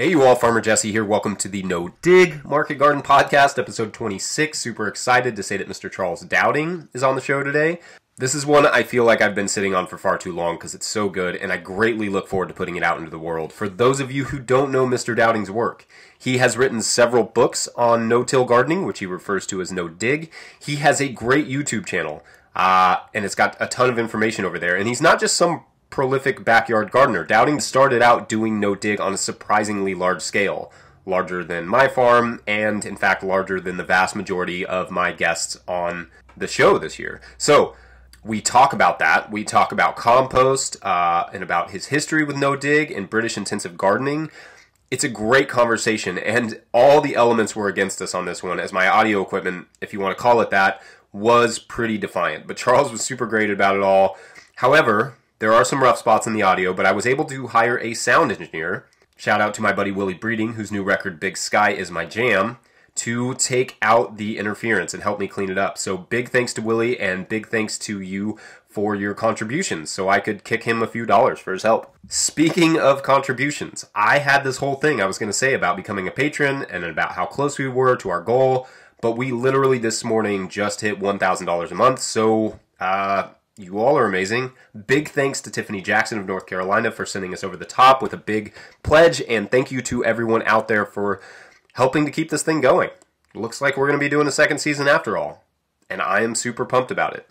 Hey, you all, Farmer Jesse here. Welcome to the No Dig Market Garden Podcast, episode 26. Super excited to say that Mr. Charles Dowding is on the show today. This is one I feel like I've been sitting on for far too long because it's so good, and I greatly look forward to putting it out into the world. For those of you who don't know Mr. Dowding's work, he has written several books on no-till gardening, which he refers to as No Dig. He has a great YouTube channel, uh, and it's got a ton of information over there. And he's not just some prolific backyard gardener. Dowding started out doing no dig on a surprisingly large scale, larger than my farm, and in fact larger than the vast majority of my guests on the show this year. So we talk about that. We talk about compost uh, and about his history with no dig and British intensive gardening. It's a great conversation, and all the elements were against us on this one, as my audio equipment, if you want to call it that, was pretty defiant. But Charles was super great about it all. However, there are some rough spots in the audio, but I was able to hire a sound engineer. Shout out to my buddy Willie Breeding, whose new record Big Sky is my jam, to take out the interference and help me clean it up. So big thanks to Willie and big thanks to you for your contributions so I could kick him a few dollars for his help. Speaking of contributions, I had this whole thing I was going to say about becoming a patron and about how close we were to our goal, but we literally this morning just hit $1,000 a month. So, uh, you all are amazing. Big thanks to Tiffany Jackson of North Carolina for sending us over the top with a big pledge, and thank you to everyone out there for helping to keep this thing going. Looks like we're going to be doing a second season after all, and I am super pumped about it.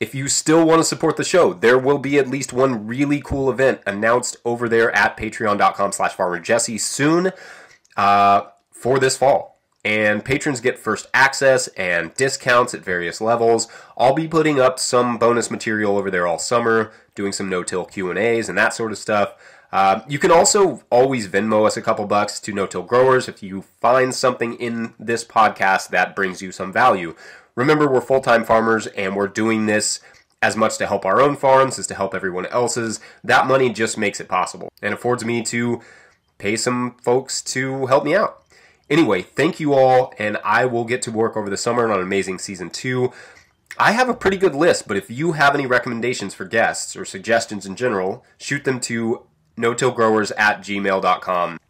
If you still want to support the show, there will be at least one really cool event announced over there at patreon.com slash farmerjesse soon uh, for this fall and patrons get first access and discounts at various levels. I'll be putting up some bonus material over there all summer, doing some no-till Q&As and that sort of stuff. Uh, you can also always Venmo us a couple bucks to no-till growers if you find something in this podcast that brings you some value. Remember, we're full-time farmers and we're doing this as much to help our own farms as to help everyone else's. That money just makes it possible and affords me to pay some folks to help me out. Anyway, thank you all, and I will get to work over the summer on Amazing Season 2. I have a pretty good list, but if you have any recommendations for guests or suggestions in general, shoot them to no-tillgrowers at gmail.com.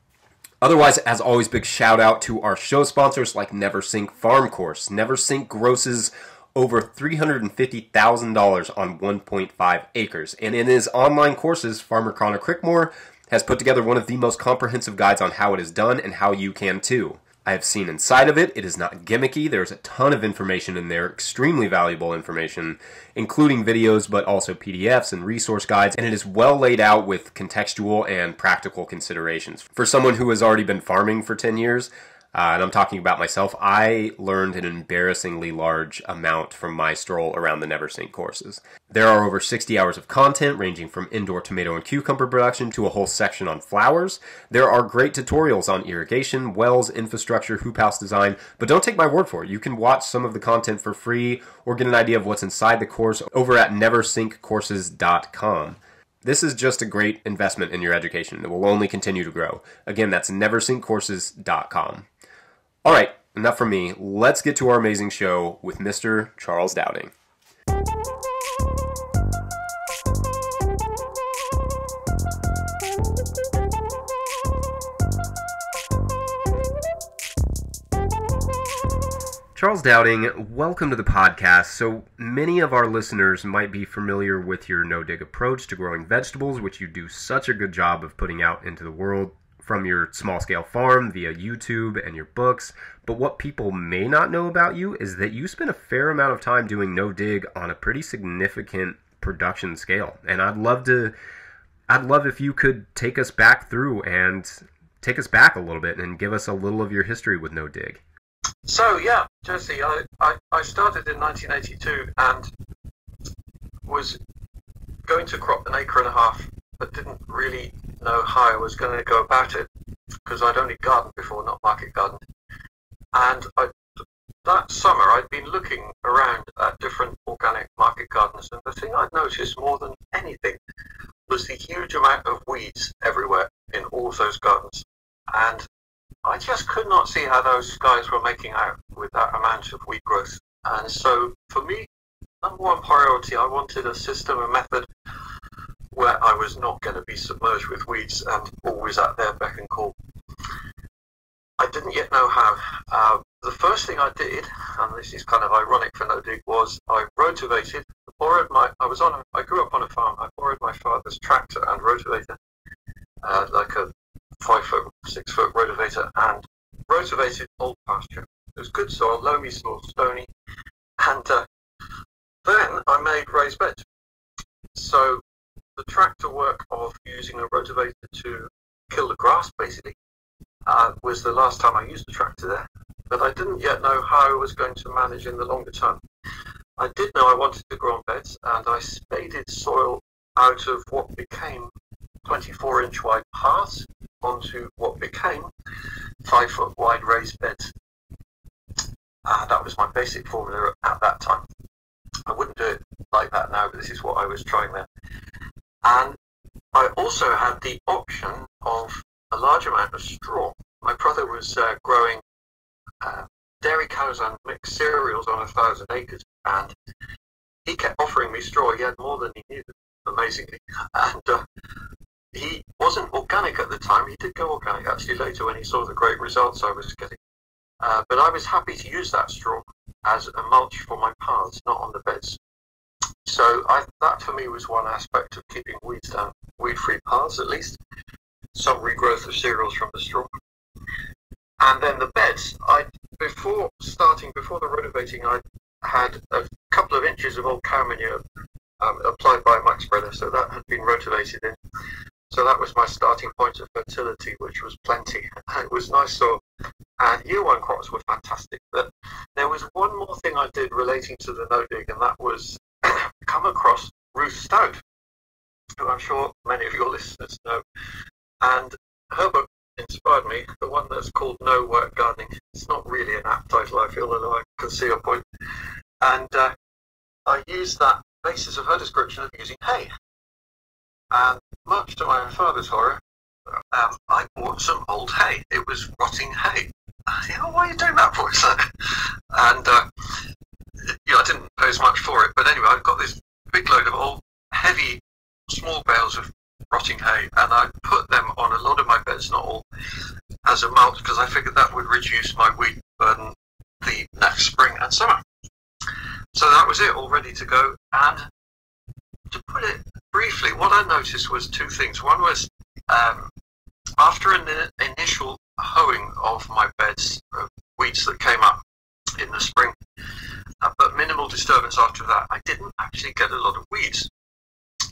Otherwise, as always, big shout out to our show sponsors like Neversink Farm Course. Neversink grosses over $350,000 on 1.5 acres. And in his online courses, Farmer Conor Crickmore has put together one of the most comprehensive guides on how it is done and how you can too. I have seen inside of it. It is not gimmicky. There's a ton of information in there, extremely valuable information, including videos, but also PDFs and resource guides. And it is well laid out with contextual and practical considerations. For someone who has already been farming for 10 years, uh, and I'm talking about myself, I learned an embarrassingly large amount from my stroll around the Neversink courses. There are over 60 hours of content ranging from indoor tomato and cucumber production to a whole section on flowers. There are great tutorials on irrigation, wells, infrastructure, hoop house design, but don't take my word for it. You can watch some of the content for free or get an idea of what's inside the course over at neversinkcourses.com. This is just a great investment in your education. It will only continue to grow. Again, that's neversinkcourses.com. All right, enough from me. Let's get to our amazing show with Mr. Charles Dowding. Charles Dowding, welcome to the podcast. So many of our listeners might be familiar with your no dig approach to growing vegetables, which you do such a good job of putting out into the world from your small scale farm via YouTube and your books. But what people may not know about you is that you spend a fair amount of time doing no dig on a pretty significant production scale. And I'd love to I'd love if you could take us back through and take us back a little bit and give us a little of your history with no dig. So yeah, Jesse, I, I, I started in 1982 and was going to crop an acre and a half, but didn't really know how I was going to go about it because I'd only gardened before, not market gardened. And I, that summer, I'd been looking around at different organic market gardens, and the thing I'd noticed more than anything was the huge amount of weeds everywhere in all those gardens. And I just could not see how those guys were making out with that amount of weed growth. And so for me, number one priority, I wanted a system, a method where I was not going to be submerged with weeds and always at their beck and call. I didn't yet know how. Uh, the first thing I did, and this is kind of ironic for no dig, was I rotavated. Borrowed my. I was on. A, I grew up on a farm. I borrowed my father's tractor and rotavator, uh, like a five foot, six foot rotavator, and rotavated old pasture. It was good soil, loamy soil, stony, and uh, then I made raised beds. So the tractor work of using a rotavator to kill the grass, basically, uh, was the last time I used the tractor there. But I didn't yet know how I was going to manage in the longer term. I did know I wanted to grow on beds, and I spaded soil out of what became 24 inch wide paths onto what became five foot wide raised beds. Uh, that was my basic formula at that time. I wouldn't do it like that now, but this is what I was trying then. And I also had the option of a large amount of straw. My brother was uh, growing uh, dairy cows and mixed cereals on a thousand acres, and he kept offering me straw. He had more than he needed, amazingly. And uh, he wasn't organic at the time. He did go organic actually later when he saw the great results I was getting. Uh, but I was happy to use that straw as a mulch for my paths, not on the beds. So I, that for me was one aspect of keeping weeds down, weed-free paths at least. Some regrowth of cereals from the straw. And then the beds, I before starting, before the rotavating, I had a couple of inches of old cow manure um, applied by muck spreader, so that had been rotavated in. So that was my starting point of fertility, which was plenty. It was nice soil. And year one crops were fantastic. But there was one more thing I did relating to the no dig, and that was come across Ruth Stout, who I'm sure many of your listeners know. And her book inspired me, the one that's called No Work Gardening. It's not really an apt title, I feel, although I can see your point. And uh, I used that basis of her description of using hay and much to my father's horror, um, I bought some old hay. It was rotting hay. I said, oh, why are you doing that for, son? And uh, you know, I didn't pay as much for it. But anyway, I've got this big load of old, heavy, small bales of rotting hay, and I put them on a lot of my beds, not all, as a mulch, because I figured that would reduce my weed burden the next spring and summer. So that was it, all ready to go. And to put it briefly, what I noticed was two things. One was um, after an initial hoeing of my beds, of weeds that came up in the spring, uh, but minimal disturbance after that, I didn't actually get a lot of weeds.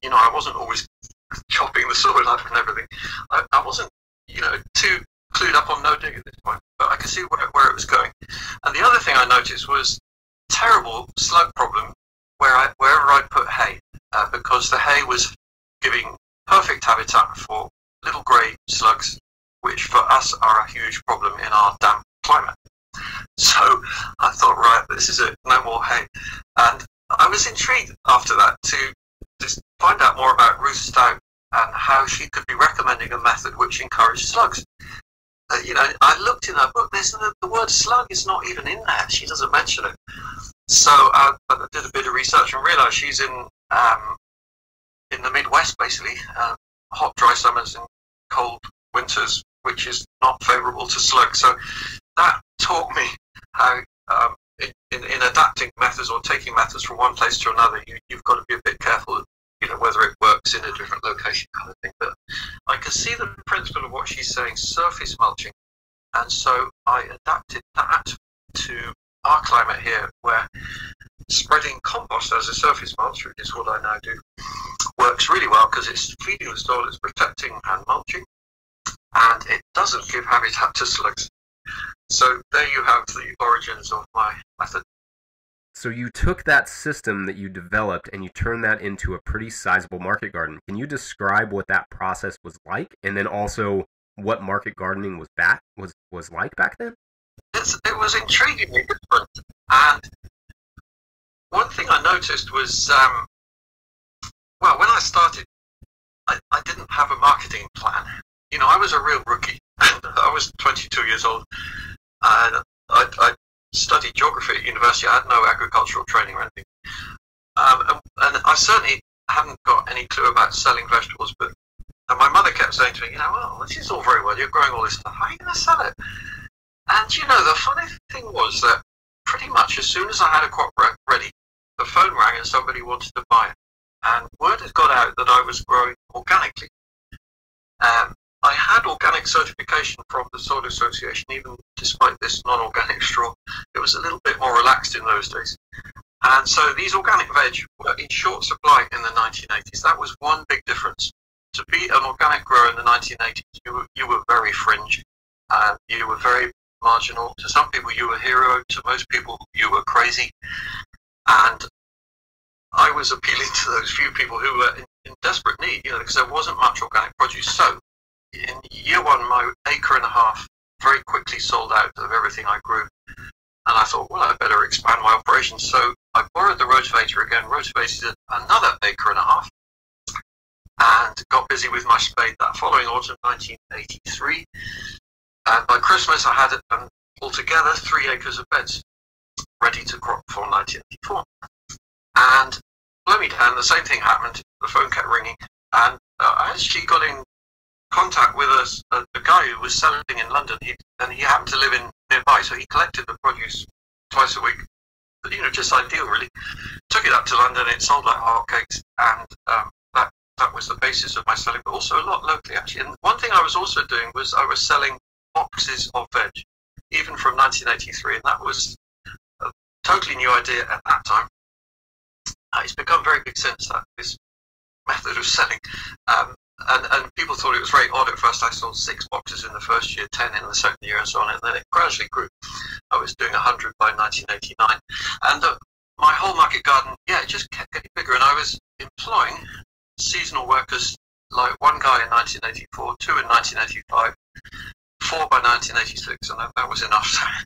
You know, I wasn't always chopping the soil up and everything. I, I wasn't, you know, too clued up on no dig at this point, but I could see where, where it was going. And the other thing I noticed was terrible slug problem where I, wherever I put hay uh, because the hay was giving perfect habitat for little grey slugs, which for us are a huge problem in our damp climate. So I thought, right, this is it, no more hay. And I was intrigued after that to just find out more about Ruth Stout and how she could be recommending a method which encouraged slugs. Uh, you know, I looked in her book. There's the, the, word slug is not even in there. She doesn't mention it. So uh, I did a bit of research and realised she's in um, in the Midwest, basically, uh, hot, dry summers and cold winters, which is not favourable to slugs. So that taught me how, um, in, in, in, adapting methods or taking methods from one place to another, you, have got to be a bit careful, you know, whether it works in a different location, kind of thing. But I can see the principle of what she's saying, surface mulching, and so I adapted that to our climate here, where spreading compost as a surface mulch, which is what I now do, works really well because it's feeding the soil, it's protecting and mulching, and it doesn't give habitat to slugs. So there you have the origins of my method. So you took that system that you developed and you turned that into a pretty sizable market garden. Can you describe what that process was like, and then also what market gardening was back was was like back then? It's, it was intriguingly different, and one thing I noticed was, um, well, when I started, I, I didn't have a marketing plan. You know, I was a real rookie. I was 22 years old, and I, I, studied geography at university. I had no agricultural training or anything, um, and, and I certainly hadn't got any clue about selling vegetables. But And my mother kept saying to me, you know, well, this is all very well. You're growing all this stuff. How are you going to sell it? And you know, the funny thing was that pretty much as soon as I had a crop ready, the phone rang and somebody wanted to buy it. And word had got out that I was growing organically. Um, I had organic certification from the Soil Association, even despite this non-organic straw. It was a little bit more relaxed in those days. And so these organic veg were in short supply in the 1980s. That was one big difference. To be an organic grower in the 1980s, you were, you were very fringe. Uh, you were very marginal. To some people, you were a hero. To most people, you were crazy. And I was appealing to those few people who were in, in desperate need, you know, because there wasn't much organic produce. So in year one, my acre and a half very quickly sold out of everything I grew. And I thought, well, I better expand my operations. So I borrowed the rotavator again, rotavated another acre and a half, and got busy with my spade that following autumn, 1983. And by Christmas, I had um, altogether three acres of beds ready to crop for 1984. And blow me down, the same thing happened. The phone kept ringing, and uh, I actually got in contact with us, a, a, guy who was selling in London, he, and he happened to live in nearby, so he collected the produce twice a week. But, you know, just ideal, really. Took it up to London, it sold like hotcakes, and um, that that was the basis of my selling, but also a lot locally, actually. And one thing I was also doing was I was selling boxes of veg, even from 1983, and that was a totally new idea at that time. Uh, it's become very big since that, this method of selling. Um, and, and people thought it was very odd at first. I sold six boxes in the first year, ten in the second year, and so on. And then it gradually grew. I was doing 100 by 1989. And uh, my whole market garden, yeah, it just kept getting bigger. And I was employing seasonal workers, like one guy in 1984, two in 1985, four by 1986, and that, that was enough.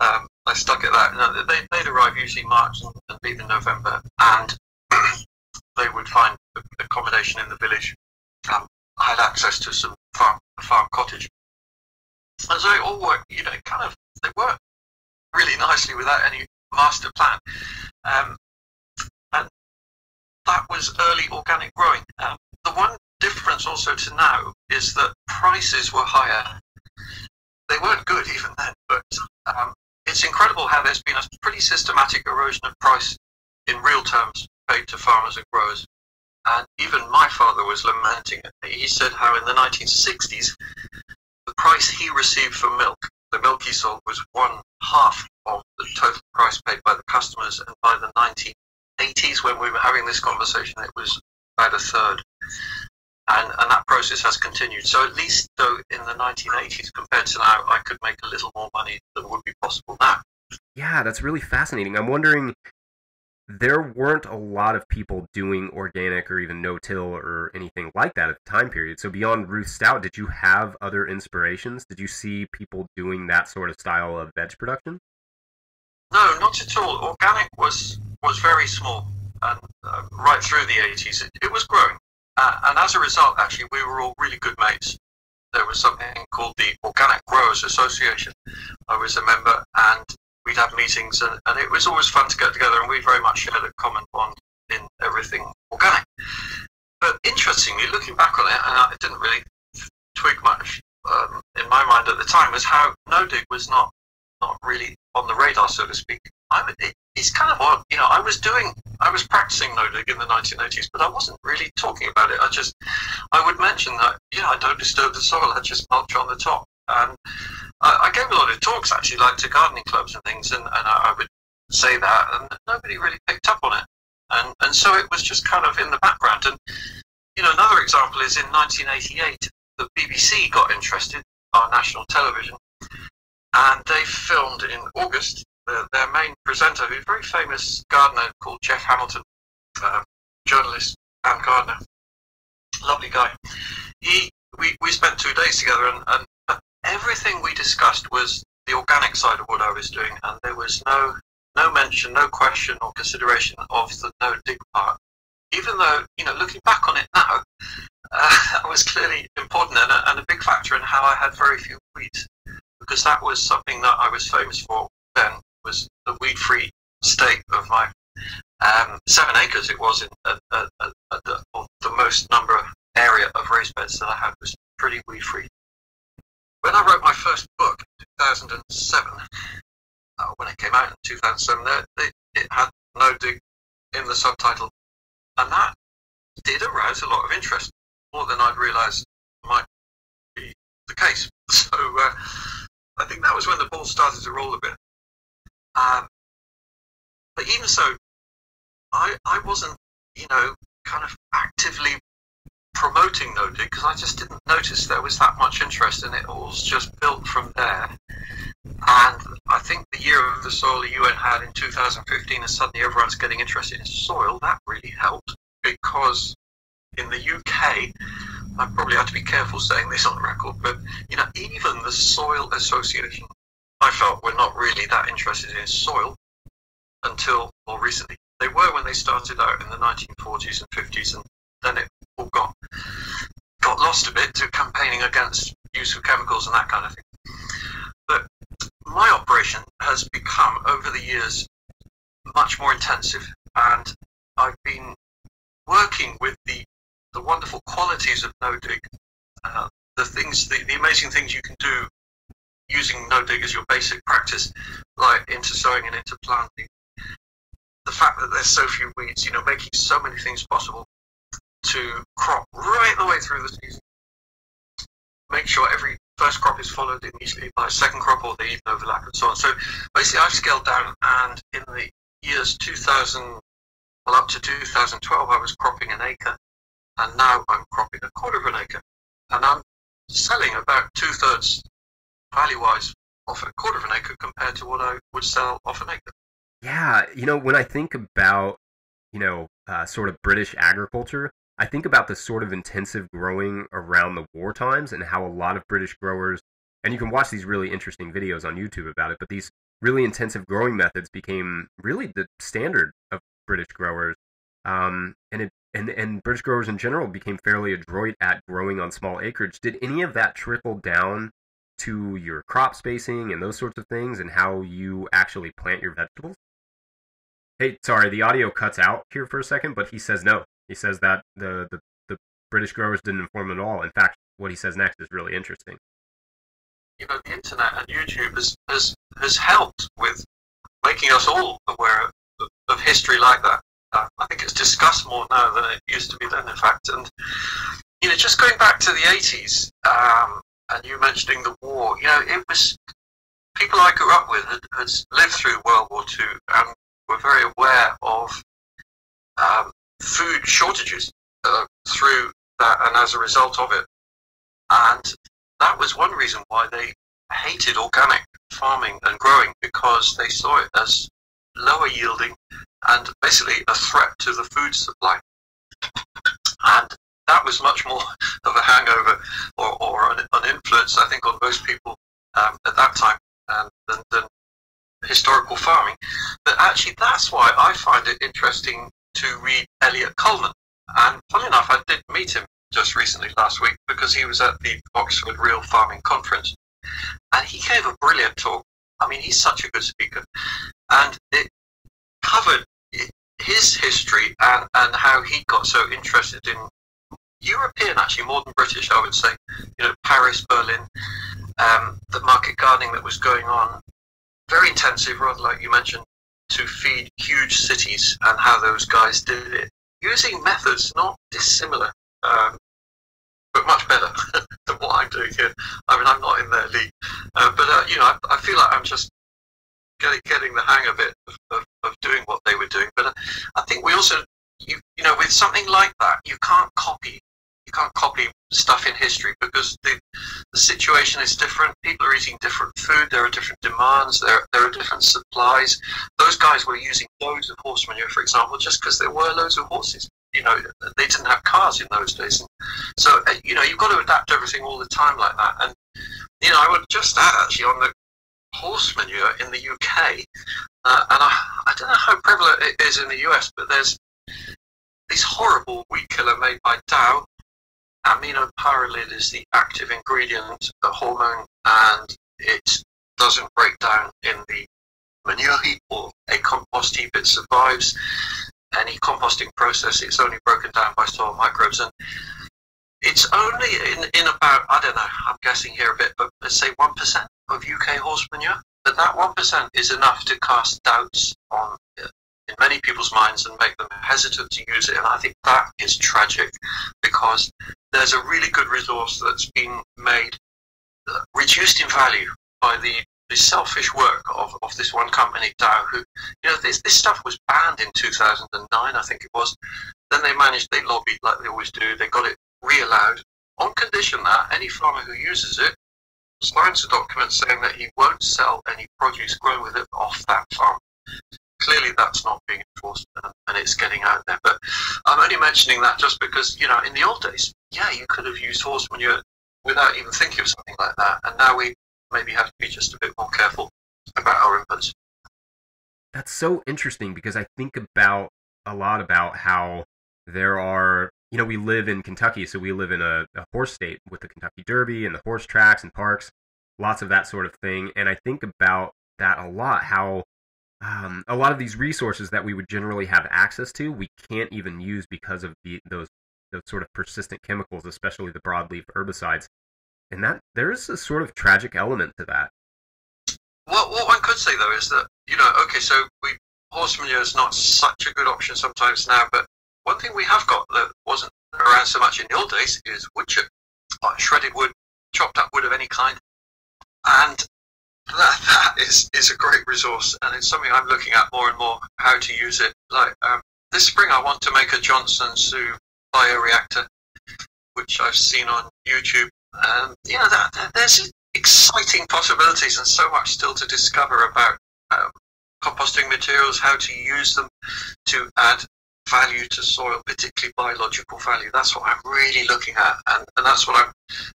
Um, I stuck at that. No, they, they'd arrive usually March and leave in November, and they would find accommodation in the village um, I had access to some farm farm cottage, and so it all worked. You know, kind of they worked really nicely without any master plan, um, and that was early organic growing. Um, the one difference also to now is that prices were higher. They weren't good even then, but um, it's incredible how there's been a pretty systematic erosion of price in real terms paid to farmers and growers and even my father was lamenting it. He said how in the 1960s, the price he received for milk, the milk he sold, was one half of the total price paid by the customers. And by the 1980s, when we were having this conversation, it was about a third. And, and that process has continued. So at least though in the 1980s compared to now, I could make a little more money than would be possible now. Yeah, that's really fascinating. I'm wondering there weren't a lot of people doing organic or even no-till or anything like that at the time period. So beyond Ruth Stout, did you have other inspirations? Did you see people doing that sort of style of veg production? No, not at all. Organic was was very small, and uh, right through the 80s, it, it was growing. Uh, and as a result, actually, we were all really good mates. There was something called the Organic Growers Association. I was a member, and we'd have meetings, and, and it was always fun to get together, and we very much shared a common bond in everything organic. But interestingly, looking back on it, and I didn't really twig much um, in my mind at the time, was how no dig was not not really on the radar, so to speak. I, it, it's kind of odd, you know. I was doing, I was practicing no dig in the 1980s, but I wasn't really talking about it. I just, I would mention that, yeah, I don't disturb the soil. I just mulch on the top. And I, I, gave a lot of talks actually, like to gardening clubs and things, and, and I, I, would say that, and nobody really picked up on it. And, and so it was just kind of in the background. And, you know, another example is in 1988, the BBC got interested, our national television, and they filmed in August uh, their main presenter, who's a very famous gardener called Geoff Hamilton, uh, journalist and gardener, lovely guy. He, we, we spent two days together, and, and everything we discussed was the organic side of what I was doing, and there was no no mention, no question or consideration of the no dig part. Even though, you know, looking back on it now, uh, that was clearly important and a, and a big factor in how I had very few weeds, because that was something that I was famous for then, was the weed-free state of my um, seven acres it was in the, the, most number of area of raised beds that I had was pretty weed free. When I wrote my first book in 2007, uh, when it came out in 2007, there, it, it had no dig in the subtitle, and that did arouse a lot of interest, more than I'd realised might be the case. So uh, I think that was when the ball started to roll a bit. Um, but even so, I I wasn't, you know, kind of actively promoting No Dig because I just didn't notice there was that much interest in it. It was just built from there. And I think the year of the soil the UN had in 2015, and suddenly everyone's getting interested in soil, that really helped because in the UK, I probably have to be careful saying this on record, but you know, even the Soil Association, I felt were not really that interested in soil until more recently. They were when they started out in the 1940s and 50s, and then it all got got lost a bit to campaigning against use of chemicals and that kind of thing. But my operation has become over the years much more intensive, and I've been working with the the wonderful qualities of no dig, uh, the things, the, the amazing things you can do using no dig as your basic practice, like intersowing and interplanting. The fact that there's so few weeds, you know, making so many things possible to crop right the way through the season. Make sure every first crop is followed immediately by a second crop or they even overlap and so on. So basically I've scaled down and in the years 2000, well up to 2012 I was cropping an acre and now I'm cropping a quarter of an acre and I'm selling about two thirds value wise off a quarter of an acre compared to what I would sell off an acre. Yeah, you know, when I think about, you know, uh, sort of British agriculture, I think about the sort of intensive growing around the war times and how a lot of British growers, and you can watch these really interesting videos on YouTube about it, but these really intensive growing methods became really the standard of British growers. Um, and it and and British growers in general became fairly adroit at growing on small acreage. Did any of that trickle down to your crop spacing and those sorts of things, and how you actually plant your vegetables? Hey, sorry, the audio cuts out here for a second, but he says no. He says that the the, the British growers didn't inform at all. In fact, what he says next is really interesting. You know, the internet and YouTube has has, has helped with making us all aware of, of history like that. Uh, I think it's discussed more now than it used to be then, in fact. And, you know, just going back to the 80s, um, and you mentioning the war, you know, it was people I grew up with had, had lived through World War II and were very aware of um, food shortages uh, through that and as a result of it. And that was one reason why they hated organic farming and growing because they saw it as lower yielding and basically a threat to the food supply. And that was much more of a hangover or, or an, an influence, I think, on most people um, at that time um, than, than historical farming. But actually, that's why I find it interesting to read Eliot Coleman. And funny enough, I did meet him just recently last week because he was at the Oxford Real Farming Conference. And he gave a brilliant talk. I mean, he's such a good speaker. And it covered his history and, and how he got so interested in European, actually, more than British, I would say. You know, Paris, Berlin, um, the market gardening that was going on, very intensive, rather like you mentioned, to feed huge cities and how those guys did it using methods not dissimilar, um, but much better than what I'm doing here. I mean, I'm not in their league, uh, but uh, you know, I, I, feel like I'm just getting getting the hang of it of, of, of doing what they were doing. But uh, I think we also, you you know, with something like that, you can't copy you can't copy stuff in history because the, the situation is different. People are eating different food. There are different demands. There, there are different supplies. Those guys were using loads of horse manure, for example, just because there were loads of horses. You know, they didn't have cars in those days. And so, uh, you know, you've got to adapt everything all the time like that. And, you know, I would just add actually on the horse manure in the UK, uh, and I, I don't know how prevalent it is in the US, but there's this horrible weed killer made by Dow aminopyralid is the active ingredient, the hormone, and it doesn't break down in the manure heap or a compost heap. It survives any composting process. It's only broken down by soil microbes. And it's only in, in about, I don't know, I'm guessing here a bit, but let's say 1% of UK horse manure. But that 1% is enough to cast doubts on uh, in many people's minds and make them hesitant to use it. And I think that is tragic because there's a really good resource that's been made, uh, reduced in value by the, the selfish work of, of this one company, Dow, who, you know, this, this stuff was banned in 2009, I think it was. Then they managed, they lobbied like they always do, they got it re-allowed on condition that any farmer who uses it signs a document saying that he won't sell any produce grown with it off that farm. Clearly, that's not being enforced and it's getting out there. But I'm only mentioning that just because, you know, in the old days, yeah, you could have used horse manure without even thinking of something like that. And now we maybe have to be just a bit more careful about our inputs. That's so interesting because I think about a lot about how there are you know, we live in Kentucky, so we live in a, a, horse state with the Kentucky Derby and the horse tracks and parks, lots of that sort of thing. And I think about that a lot, how um, a lot of these resources that we would generally have access to, we can't even use because of the, those those sort of persistent chemicals, especially the broadleaf herbicides. And that there is a sort of tragic element to that. What what one could say though is that you know, okay, so we horse manure is not such a good option sometimes now, but one thing we have got that wasn't around so much in the old days is wood chip, like shredded wood, chopped up wood of any kind. And that, that is, is a great resource and it's something I'm looking at more and more how to use it. Like um, this spring, I want to make a Johnson Su bioreactor, which I've seen on YouTube. And you know, that, that, there's exciting possibilities and so much still to discover about um, composting materials, how to use them to add value to soil, particularly biological value. That's what I'm really looking at, and, and that's what I'm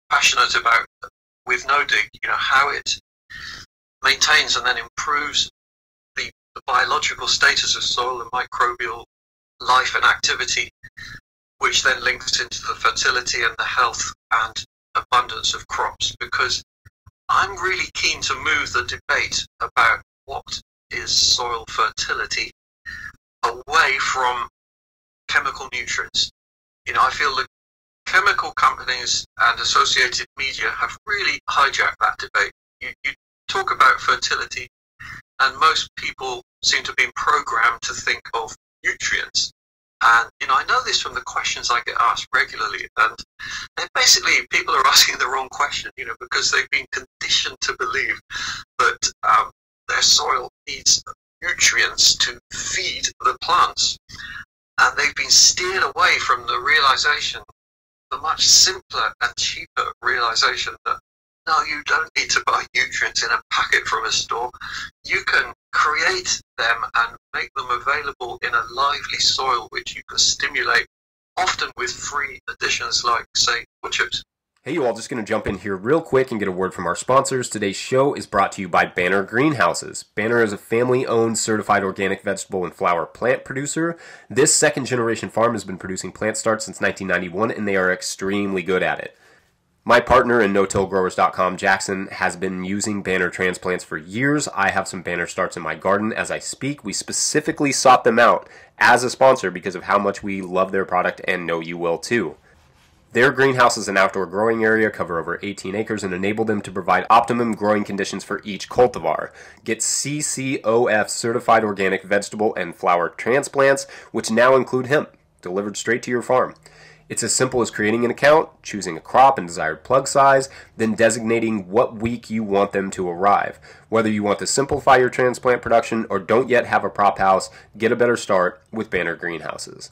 passionate about with No Dig. You know how it maintains and then improves the, the biological status of soil, the microbial life and activity, which then links into the fertility and the health and abundance of crops. Because I'm really keen to move the debate about what is soil fertility away from chemical nutrients. You know, I feel that chemical companies and associated media have really hijacked that debate. You, you talk about fertility, and most people seem to be programmed to think of nutrients. And you know, I know this from the questions I get asked regularly, and they're basically people are asking the wrong question, you know, because they've been conditioned to believe that um, their soil needs nutrients to feed the plants and they've been steered away from the realization, the much simpler and cheaper realization that no, you don't need to buy nutrients in a packet from a store. You can create them and make them available in a lively soil which you can stimulate, often with free additions like, say, wood chips. Hey, you all, just going to jump in here real quick and get a word from our sponsors. Today's show is brought to you by Banner Greenhouses. Banner is a family owned certified organic vegetable and flower plant producer. This second generation farm has been producing plant starts since 1991 and they are extremely good at it. My partner in no-tillgrowers.com, Jackson, has been using banner transplants for years. I have some banner starts in my garden as I speak. We specifically sought them out as a sponsor because of how much we love their product and know you will too. Their greenhouses and outdoor growing area cover over 18 acres and enable them to provide optimum growing conditions for each cultivar. Get CCOF certified organic vegetable and flower transplants, which now include hemp, delivered straight to your farm. It's as simple as creating an account, choosing a crop and desired plug size, then designating what week you want them to arrive. Whether you want to simplify your transplant production or don't yet have a prop house, get a better start with Banner Greenhouses.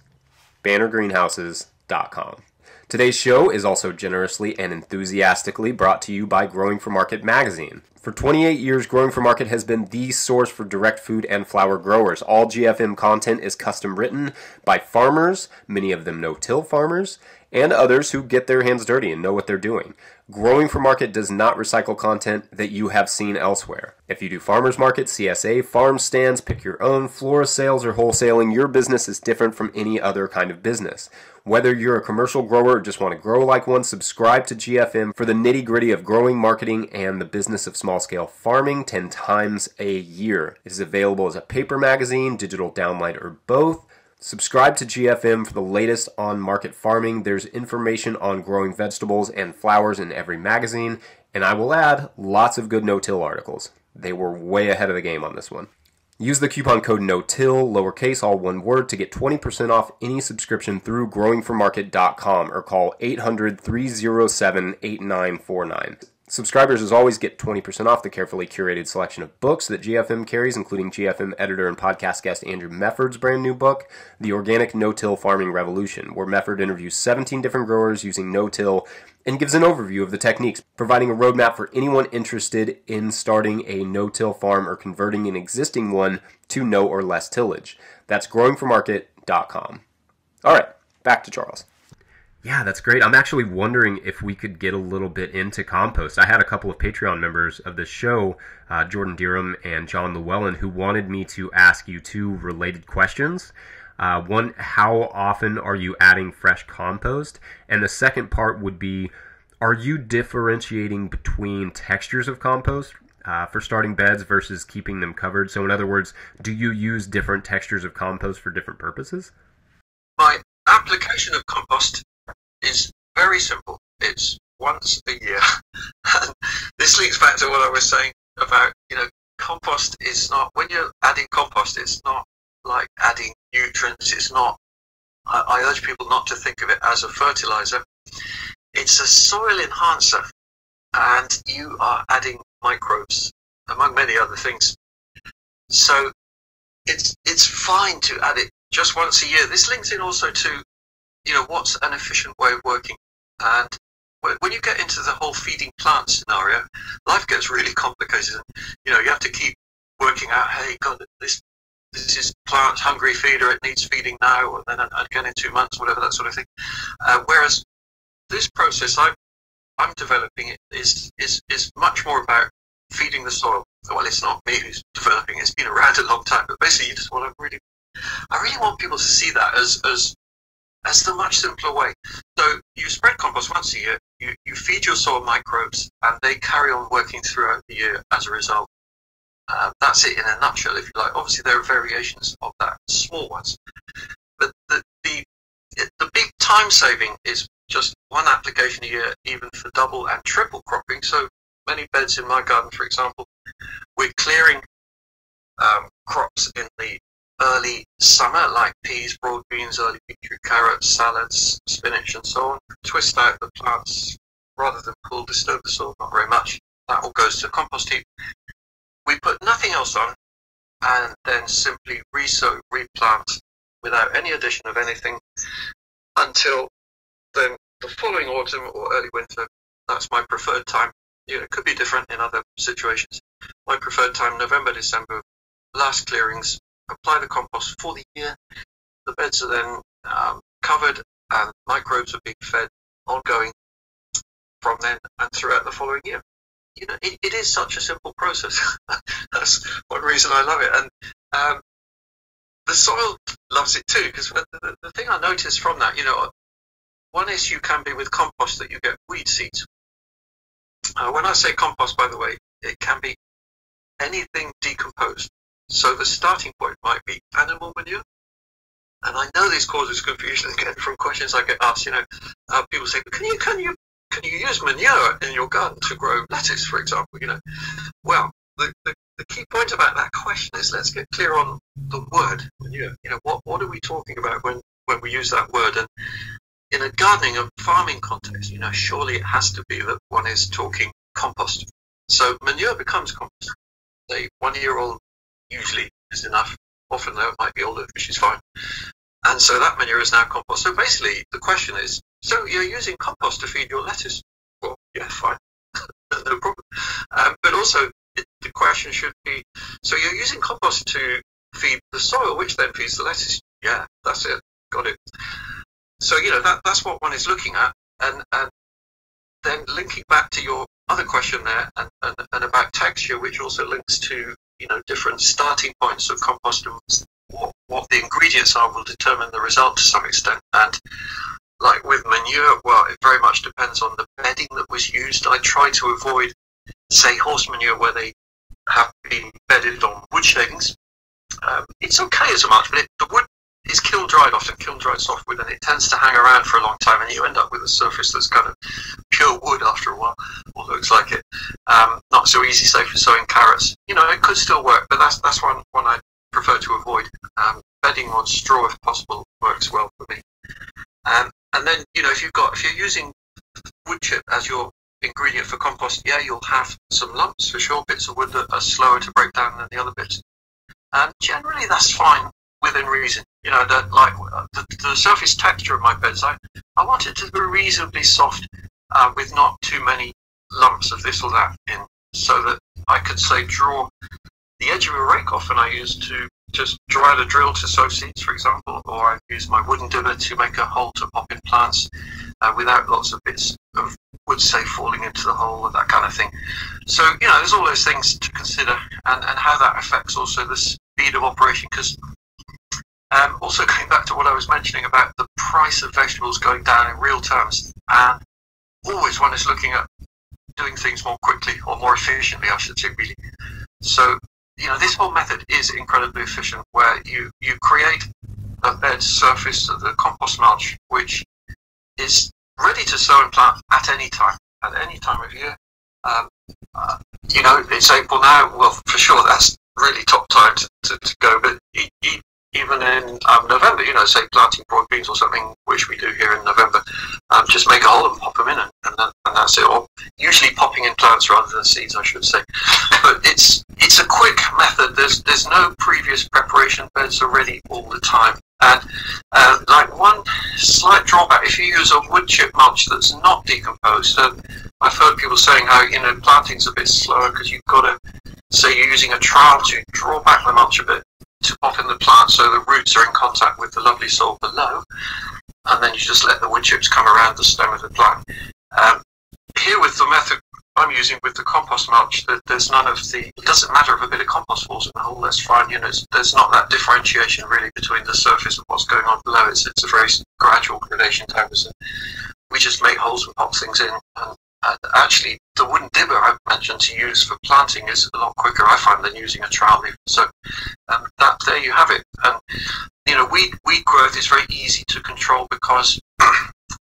BannerGreenhouses.com. Today's show is also generously and enthusiastically brought to you by Growing for Market magazine. For 28 years, Growing for Market has been the source for direct food and flower growers. All GFM content is custom written by farmers, many of them no-till farmers, and others who get their hands dirty and know what they're doing. Growing for Market does not recycle content that you have seen elsewhere. If you do farmers market, CSA, farm stands, pick your own, flora sales, or wholesaling, your business is different from any other kind of business. Whether you're a commercial grower or just want to grow like one, subscribe to GFM for the nitty gritty of growing, marketing, and the business of small scale farming 10 times a year. It is available as a paper magazine, digital download, or both. Subscribe to GFM for the latest on market farming. There's information on growing vegetables and flowers in every magazine, and I will add lots of good no till articles. They were way ahead of the game on this one. Use the coupon code NOTIL, lowercase, all one word, to get 20% off any subscription through growingformarket.com or call 800 307 8949. Subscribers, as always, get 20% off the carefully curated selection of books that GFM carries, including GFM editor and podcast guest Andrew Mefferd's brand new book, The Organic No-Till Farming Revolution, where Mefferd interviews 17 different growers using no-till and gives an overview of the techniques, providing a roadmap for anyone interested in starting a no-till farm or converting an existing one to no or less tillage. That's growingformarket.com. All right, back to Charles. Yeah, that's great. I'm actually wondering if we could get a little bit into compost. I had a couple of Patreon members of the show, uh, Jordan Deerham and John Llewellyn, who wanted me to ask you two related questions. Uh, one, how often are you adding fresh compost? And the second part would be, are you differentiating between textures of compost uh, for starting beds versus keeping them covered? So, in other words, do you use different textures of compost for different purposes? My application of compost is very simple. It's once a year. this links back to what I was saying about, you know, compost is not, when you're adding compost, it's not like adding nutrients. It's not, I, I urge people not to think of it as a fertilizer. It's a soil enhancer. And you are adding microbes, among many other things. So it's it's fine to add it just once a year. This links in also to you know, what's an efficient way of working? And when you get into the whole feeding plant scenario, life gets really complicated. You know, you have to keep working out, hey, God, this this is plant's hungry feeder, it needs feeding now, or then again in two months, whatever that sort of thing. Uh, whereas this process I'm I'm developing it is is is much more about feeding the soil. Well, it's not me who's developing; it's been around a long time. But basically, you just want to really, I really want people to see that as as that's the much simpler way. So you spread compost once a year, you, you feed your soil microbes, and they carry on working throughout the year as a result. Um, that's it in a nutshell, if you like. Obviously, there are variations of that, small ones. But the, the, the big time saving is just one application a year, even for double and triple cropping. So many beds in my garden, for example, we're clearing um, crops in the early summer, like peas, broad beans, early beetroot, carrots, salads, spinach, and so on. Twist out the plants rather than pull, disturb the soil, not very much. That all goes to compost heap. We put nothing else on and then simply resow, replant without any addition of anything until then the following autumn or early winter. That's my preferred time. You know, it could be different in other situations. My preferred time, November, December, last clearings, apply the compost for the year. The beds are then um, covered and microbes are being fed ongoing from then and throughout the following year. You know, it, it is such a simple process. That's one reason I love it. And um, the soil loves it too, because the, the, thing I noticed from that, you know, one issue can be with compost that you get weed seeds. Uh, when I say compost, by the way, it can be anything decomposed. So the starting point might be animal manure. And I know this causes confusion again from questions I get asked. You know, uh, people say, "Can you can you can you use manure in your garden to grow lettuce, for example?" You know, well, the, the, the key point about that question is let's get clear on the word manure. You know, what what are we talking about when when we use that word? And in a gardening and farming context, you know, surely it has to be that one is talking compost. So manure becomes compost. A one-year-old usually is enough. Often though it might be older, which is fine. And so that manure is now compost. So basically the question is, so you're using compost to feed your lettuce? Well, yeah, fine. no problem. Um, but also it, the question should be, so you're using compost to feed the soil, which then feeds the lettuce? Yeah, that's it. Got it. So, you know, that, that's what one is looking at. And, and then linking back to your other question there and, and, and about texture, which also links to you know different starting points of compost and what, what the ingredients are will determine the result to some extent. And like with manure, well, it very much depends on the bedding that was used. I try to avoid, say, horse manure where they have been bedded on wood shavings. Um, it's okay as a much, but it, the wood is kiln dried often, kiln dried softwood, and it tends to hang around for a long time, and you end up with a surface that's kind of pure wood after a while, or looks like it. Um, not so easy, say for sowing carrots. You know, it could still work, but that's that's one one I prefer to avoid. Um, bedding on straw, if possible, works well for me. Um, and then, you know, if you've got if you're using wood chip as your ingredient for compost, yeah, you'll have some lumps for sure, bits of wood that are slower to break down than the other bits. And generally, that's fine within reason. You know, that like the, the surface texture of my beds, I, I want it to be reasonably soft uh, with not too many lumps of this or that in, so that I could say draw the edge of a rake often I use to just dry the drill to sow seeds, for example, or I use my wooden dibber to make a hole to pop in plants uh, without lots of bits of wood, say, falling into the hole or that kind of thing. So, you know, there's all those things to consider and, and how that affects also the speed of operation because um, also going back to what I was mentioning about the price of vegetables going down in real terms, and always one is looking at doing things more quickly or more efficiently, I should say, really. So you know, this whole method is incredibly efficient where you, you create a bed surface of the compost mulch, which is ready to sow and plant at any time, at any time of year. Um, uh, you know, it's April now. Well, for sure, that's really top time to, to, to go. But even in um, November, you know, say planting broad beans or something, which we do here in November, um, just make a hole and pop them in, and, and, that, and, that's it. Or usually popping in plants rather than seeds, I should say. But it's it's a quick method. There's there's no previous preparation. Beds are ready all the time. And uh, like one slight drawback, if you use a wood chip mulch that's not decomposed, uh, I've heard people saying how you know planting's a bit slower because you've got to say you're using a trowel to draw back the mulch a bit pop in the plant so the roots are in contact with the lovely soil below, and then you just let the wood chips come around the stem of the plant. Um, here with the method I'm using with the compost mulch, there's none of the. It doesn't matter if a bit of compost falls in the hole. That's fine. You know, there's not that differentiation really between the surface and what's going on below. It's it's a very gradual gradation type of We just make holes and pop things in, and actually, the wooden dibber I mentioned to use for planting is a lot quicker, I find, than using a trowel. So um, that there you have it. And you know, weed weed growth is very easy to control because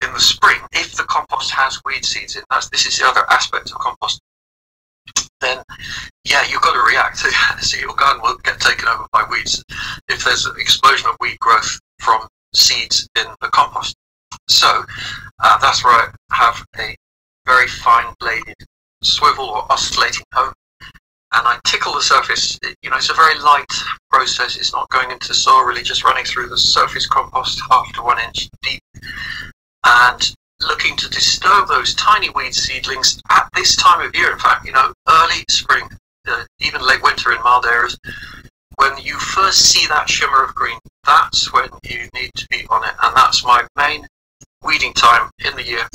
in the spring, if the compost has weed seeds in, that's this is the other aspect of compost. Then, yeah, you've got to react. so your garden will get taken over by weeds if there's an explosion of weed growth from seeds in the compost. So uh, that's where I have a very fine bladed swivel or oscillating hoe and I tickle the surface. You know, it's a very light process. It's not going into soil, really just running through the surface compost half to one inch deep and looking to disturb those tiny weed seedlings at this time of year. In fact, you know, early spring, uh, even late winter in mild areas, when you first see that shimmer of green, that's when you need to be on it. And that's my main weeding time in the year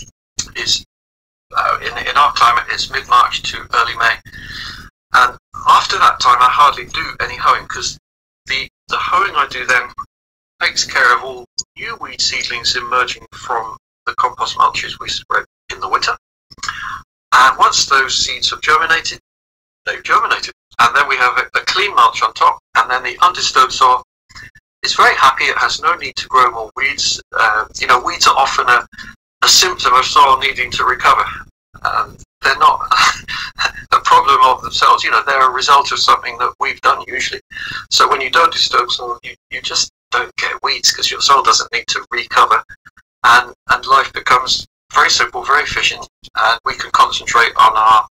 is uh, in, in our climate, it's mid March to early May. And after that time, I hardly do any hoeing because the, the hoeing I do then takes care of all new weed seedlings emerging from the compost mulches we spread in the winter. And once those seeds have germinated, they've germinated. And then we have a, a clean mulch on top, and then the undisturbed soil is very happy. It has no need to grow more weeds. Uh, you know, weeds are often a, a symptom of soil needing to recover. Um, they're not a problem of themselves. You know, they're a result of something that we've done usually. So when you don't disturb soil, you, you just don't get weeds because your soil doesn't need to recover, and and life becomes very simple, very efficient, and we can concentrate on our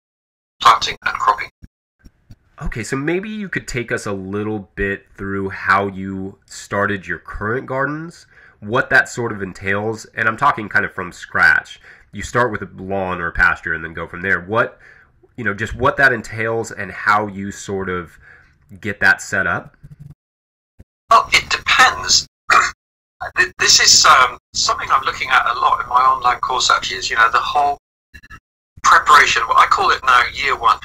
planting and cropping. Okay, so maybe you could take us a little bit through how you started your current gardens what that sort of entails, and I'm talking kind of from scratch. You start with a lawn or a pasture and then go from there. What, you know, just what that entails and how you sort of get that set up? Well, it depends. this is um, something I'm looking at a lot in my online course. Actually, is you know the whole preparation. What I call it now year one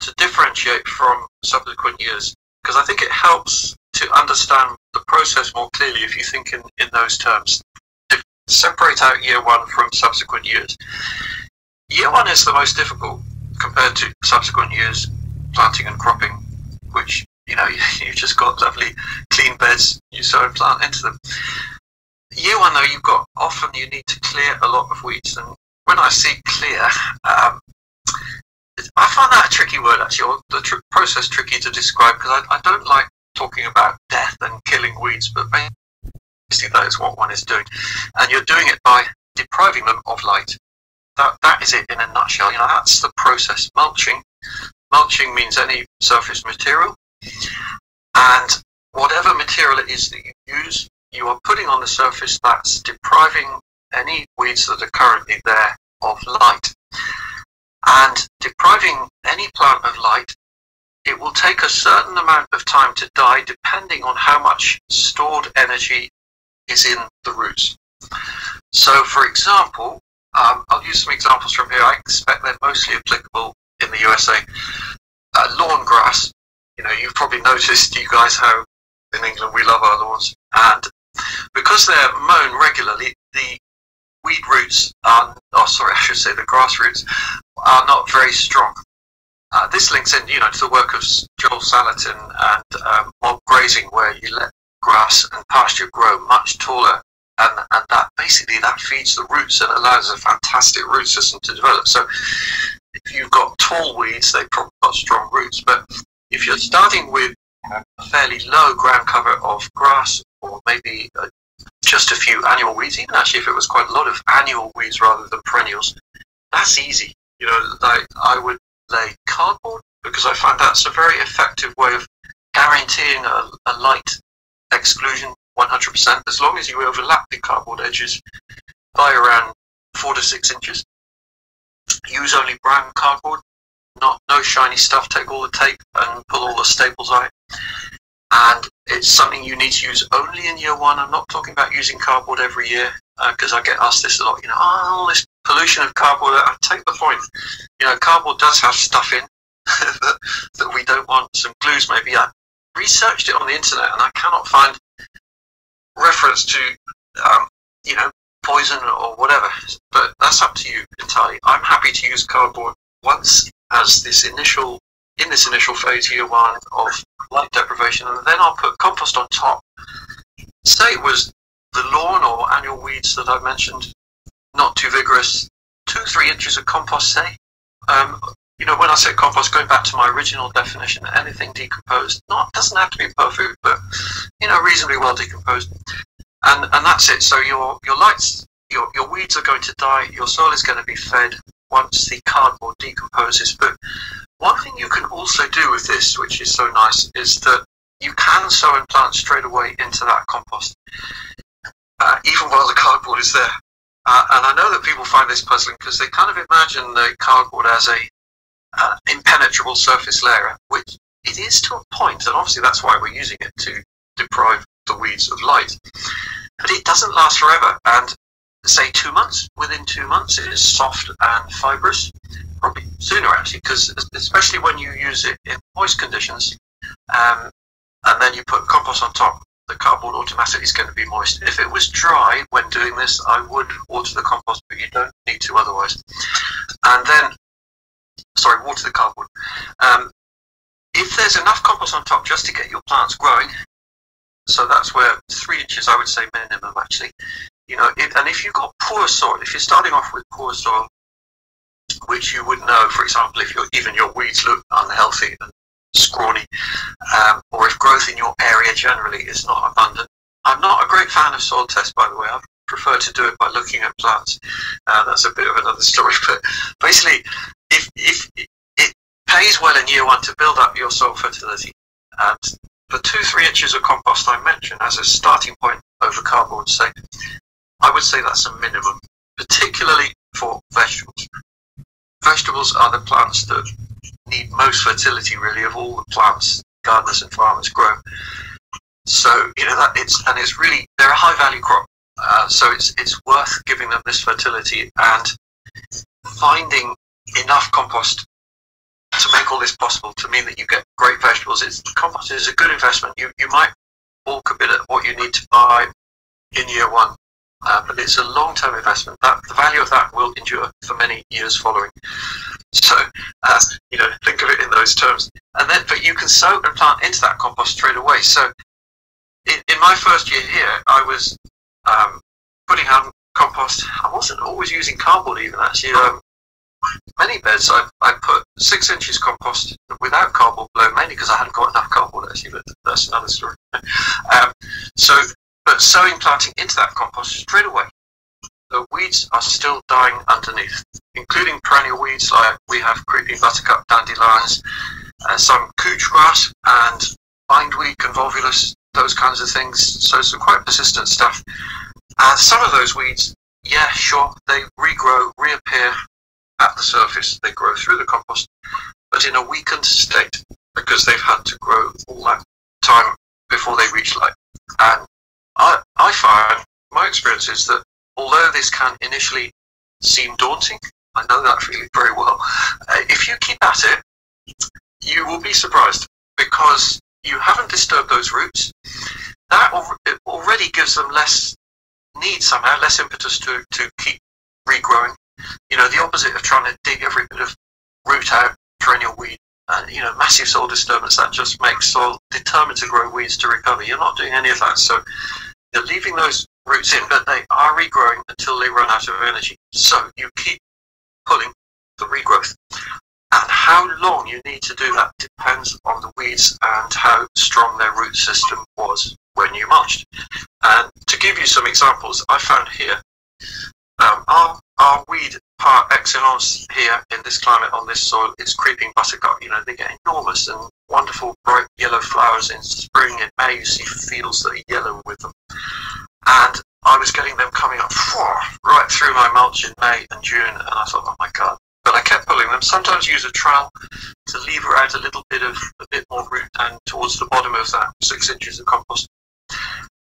to differentiate from subsequent years because I think it helps to understand the process more clearly if you think in, in those terms. separate out year one from subsequent years. Year one is the most difficult compared to subsequent years planting and cropping, which you know you, have just got lovely clean beds. you sow and plant into them. Year one, though, you've got often you need to clear a lot of weeds, and when I see clear, um, I find that a tricky word actually, or the tr- process tricky to describe because I, I don't like talking about death and killing weeds, but basically that is what one is doing, and you're doing it by depriving them of light. That that is it in a nutshell. You know that's the process. Mulching, mulching means any surface material, and whatever material it is that you use, you are putting on the surface that's depriving any weeds that are currently there of light. And depriving any plant of light, it will take a certain amount of time to die depending on how much stored energy is in the roots. So, for example, um, I'll use some examples from here. I expect they're mostly applicable in the USA. Uh, lawn grass, you know, you've probably noticed, you guys, how in England we love our lawns. And because they're mown regularly, the weed roots are, oh sorry, I should say the grass roots, are not very strong. Uh, this links in, you know, to the work of Joel Salatin and um, mob grazing, where you let grass and pasture grow much taller, and and that basically that feeds the roots and allows a fantastic root system to develop. So, if you've got tall weeds, they've probably got strong roots. But if you're starting with a fairly low ground cover of grass, or maybe uh, just a few annual weeds, even actually if it was quite a lot of annual weeds rather than perennials, that's easy. You know, like I would lay cardboard because I find that's a very effective way of guaranteeing a, a light exclusion 100% as long as you overlap the cardboard edges by around four to six inches. Use only brown cardboard, not no shiny stuff. Take all the tape and pull all the staples out and it's something you need to use only in year one. I'm not talking about using cardboard every year because uh, I get asked this a lot. You know, oh, all this pollution of cardboard. I take the point. You know, cardboard does have stuff in that, that we don't want. Some glues, maybe. I researched it on the internet and I cannot find reference to, um, you know, poison or whatever. But that's up to you entirely. I'm happy to use cardboard once as this initial in this initial phase, year one, of light deprivation, and then I'll put compost on top. Say it was the lawn or annual weeds that I mentioned, not too vigorous, two, three inches of compost, say. Um, you know, when I say compost, going back to my original definition, anything decomposed, not doesn't have to be perfect, but you know, reasonably well decomposed, and and that's it. So your your lights, your your weeds are going to die. Your soil is going to be fed once the cardboard decomposes. But one thing you can also do with this, which is so nice, is that you can sow and plant straight away into that compost, uh, even while the cardboard is there. Uh, and I know that people find this puzzling because they kind of imagine the cardboard as a uh, impenetrable surface layer, which it is to a point. and obviously that's why we're using it to deprive the weeds of light. But it doesn't last forever, and say two months. Within two months, it is soft and fibrous. Probably sooner actually, because especially when you use it in moist conditions, um, and then you put compost on top, the cardboard automatically is going to be moist. If it was dry when doing this, I would water the compost, but you don't need to otherwise. And then, sorry, water the cardboard. Um, if there's enough compost on top just to get your plants growing, so that's where three inches I would say minimum actually you know, and if you've got poor soil, if you're starting off with poor soil, which you would know, for example, if even your weeds look unhealthy and scrawny, um, or if growth in your area generally is not abundant. I'm not a great fan of soil tests, by the way. I prefer to do it by looking at plants. Uh, that's a bit of another story. But basically, if, if it pays well in year one to build up your soil fertility, and the two, three inches of compost I mentioned as a starting point over cardboard, say, I would say that's a minimum, particularly for vegetables. Vegetables are the plants that need most fertility, really, of all the plants gardeners and farmers grow. So you know that it's and it's really they're a high value crop. Uh, so it's it's worth giving them this fertility and finding enough compost to make all this possible to mean that you get great vegetables. It's compost is a good investment. You you might balk a bit at what you need to buy in year one, uh, but it's a long-term investment. That the value of that will endure for many years following. So, uh, you know, think of it in those terms. And then, but you can sow and plant into that compost straight away. So, in, in my first year here, I was um, putting out compost. I wasn't always using cardboard even actually. Um, many beds I, I put six inches compost without cardboard below, mainly because I hadn't got enough cardboard actually, but that's another story. um, so, but sowing planting into that compost straight away. The weeds are still dying underneath, including perennial weeds like we have creeping buttercup, dandelions, and some couch grass and bindweed, convolvulus, those kinds of things. So some quite persistent stuff. And some of those weeds, yeah, sure, they regrow, reappear at the surface. They grow through the compost, but in a weakened state because they've had to grow all that time before they reach light. And I, find my experience is that although this can initially seem daunting, I know that feeling very well. Uh, if you keep at it, you will be surprised because you haven't disturbed those roots. That al- already gives them less need somehow, less impetus to, to keep regrowing. You know, the opposite of trying to dig every bit of root out, perennial weed, and you know, massive soil disturbance that just makes soil determined to grow weeds to recover. You're not doing any of that. So you're leaving those roots in, but they are regrowing until they run out of energy. So you keep pulling the regrowth. And how long you need to do that depends on the weeds and how strong their root system was when you mulched. And to give you some examples, I found here um, our, our weed par excellence here in this climate on this soil is creeping buttercup. You know, they get enormous and wonderful bright yellow flowers in spring. In May, you see fields that are yellow with them. And I was getting them coming up right through my mulch in May and June, and I thought, oh my god. But I kept pulling them. Sometimes use a trowel to lever out a little bit of a bit more root and towards the bottom of that six inches of compost.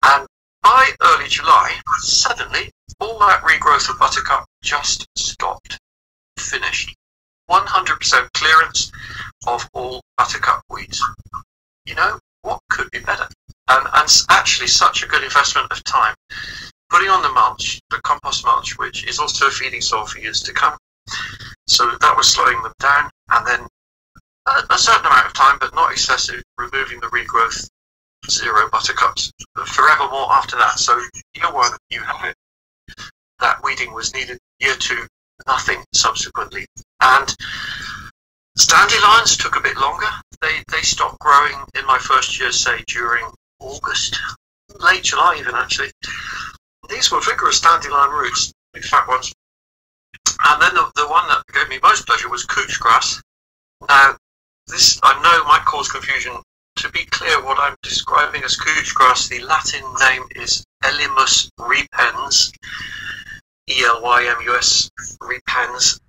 And by early July, suddenly all that regrowth of buttercup just stopped. Finished. 100% clearance of all buttercup weeds. You know, what could be better? And, and actually such a good investment of time. Putting on the mulch, the compost mulch, which is also a feeding soil for years to come. So that was slowing them down. And then a, a certain amount of time, but not excessive, removing the regrowth, zero buttercups forevermore after that. So year one, you have it. That weeding was needed. Year two, nothing subsequently. And dandelions took a bit longer. They they stopped growing in my first year, say during August, late July even actually. These were vigorous dandelion roots, big fat ones. And then the, the one that gave me most pleasure was couch grass. Now, this I know might cause confusion. To be clear, what I'm describing as couch grass, the Latin name is Elymus repens, E-L-Y-M-U-S repens.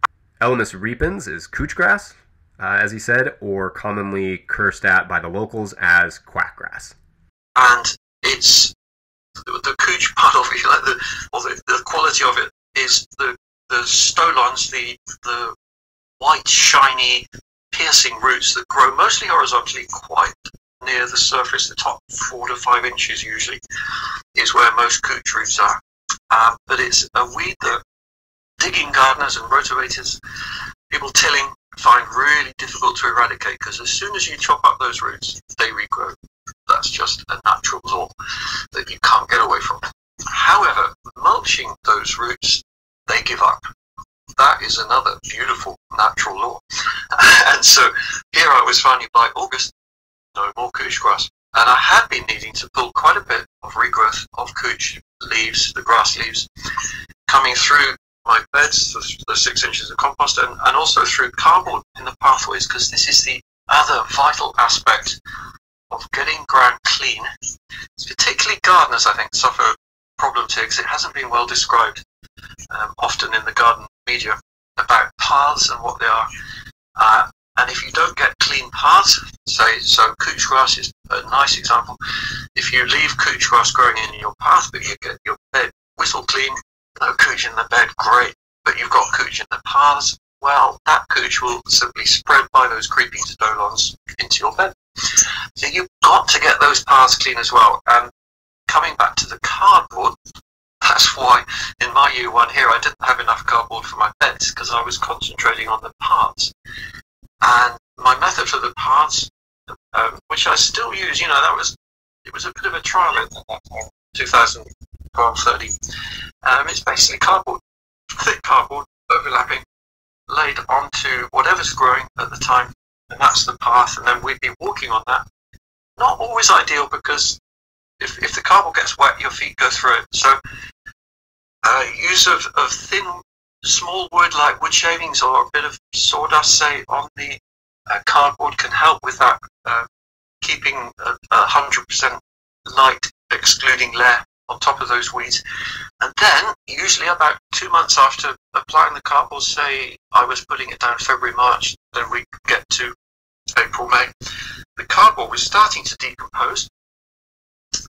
Elymus repens is couch grass, uh, as he said, or commonly cursed at by the locals as quack grass. And it's the, the couch part of it, like the, or the, the quality of it, is the the stolons, the the white, shiny, piercing roots that grow mostly horizontally, quite near the surface. The top four to five inches usually is where most couch roots are. Um, but it's a weed that digging gardeners and rotavators, people tilling, find really difficult to eradicate because as soon as you chop up those roots, they regrow. That's just a natural law that you can't get away from. However, mulching those roots, they give up. That is another beautiful natural law. and so here I was finally by August, no more couch grass. And I had been needing to pull quite a bit of regrowth of couch leaves, the grass leaves, coming through my beds, the, the six inches of compost, and, and also through cardboard in the pathways, because this is the other vital aspect of getting ground clean. It's particularly gardeners, I think, suffer problems here because it hasn't been well described um, often in the garden media about paths and what they are. Uh, and if you don't clean paths, so couch grass is a nice example. If you leave couch grass growing in your path, but you get your bed whistle clean, no couch in the bed, great. But you've got couch in the paths, well, that couch will simply spread by those creeping stolons into your bed. So you've got to get those paths clean as well. And coming back to the cardboard, that's why in my year one here I didn't have enough cardboard for my beds because I was concentrating on the paths. And my method for the paths, um, which I still use, you know, that was it was a bit of a trial at that 2012, 13. Um, it's basically cardboard, thick cardboard, overlapping, laid onto whatever's growing at the time, and that's the path, and then we'd be walking on that. Not always ideal because if, if the cardboard gets wet, your feet go through it. So, uh, use of, of thin, small wood like wood shavings or a bit of sawdust, say, on the uh, cardboard can help with that, uh, keeping a, a 100% light excluding layer on top of those weeds. And then, usually about two months after applying the cardboard, say I was putting it down February, March, then we get to April, May, the cardboard was starting to decompose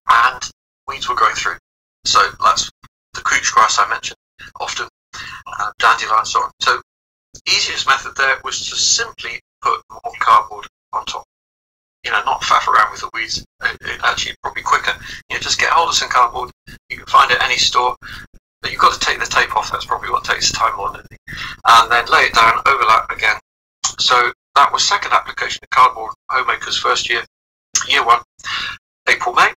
and weeds were growing through. So that's the couch grass I mentioned often, uh, dandelion, so on. So easiest method there was to simply put more cardboard on top. You know, not faff around with the weeds. It, it actually probably quicker. You know, just get hold of some cardboard. You can find it at any store. But you've got to take the tape off. That's probably what takes the time more than anything. And then lay it down, overlap again. So that was second application of cardboard Homeacres first year, year one, April, May.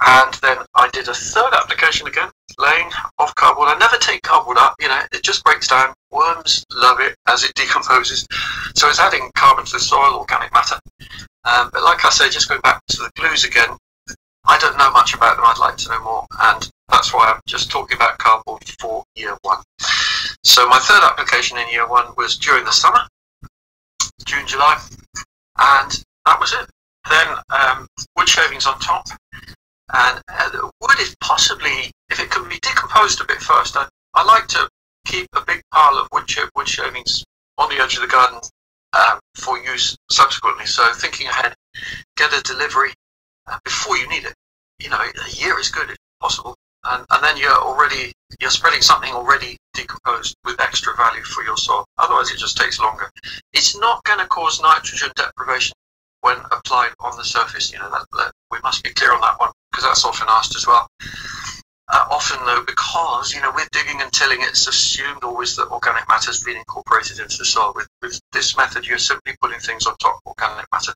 And then I did a third application again, laying off cardboard. I never take cardboard up, you know, it just breaks down. Worms love it as it decomposes. So it's adding carbon to the soil, organic matter. Um, but like I say, just going back to the glues again, I don't know much about them. I'd like to know more. And that's why I'm just talking about cardboard for year one. So my third application in year one was during the summer, June, July. And that was it. Then um, wood shavings on top. And uh, wood is possibly, if it can be decomposed a bit first, I, I like to keep a big pile of wood, chip, wood shavings on the edge of the garden um, for use subsequently. So thinking ahead, get a delivery uh, before you need it. You know, a year is good if possible. And, and then you're already, you're spreading something already decomposed with extra value for your soil. Otherwise it just takes longer. It's not going to cause nitrogen deprivation when applied on the surface. You know, that, that, we must be clear on that one because that's often asked as well. Uh, often though, because you know, with digging and tilling, it's assumed always that organic matter has been incorporated into the soil. With, with this method, you're simply putting things on top of organic matter,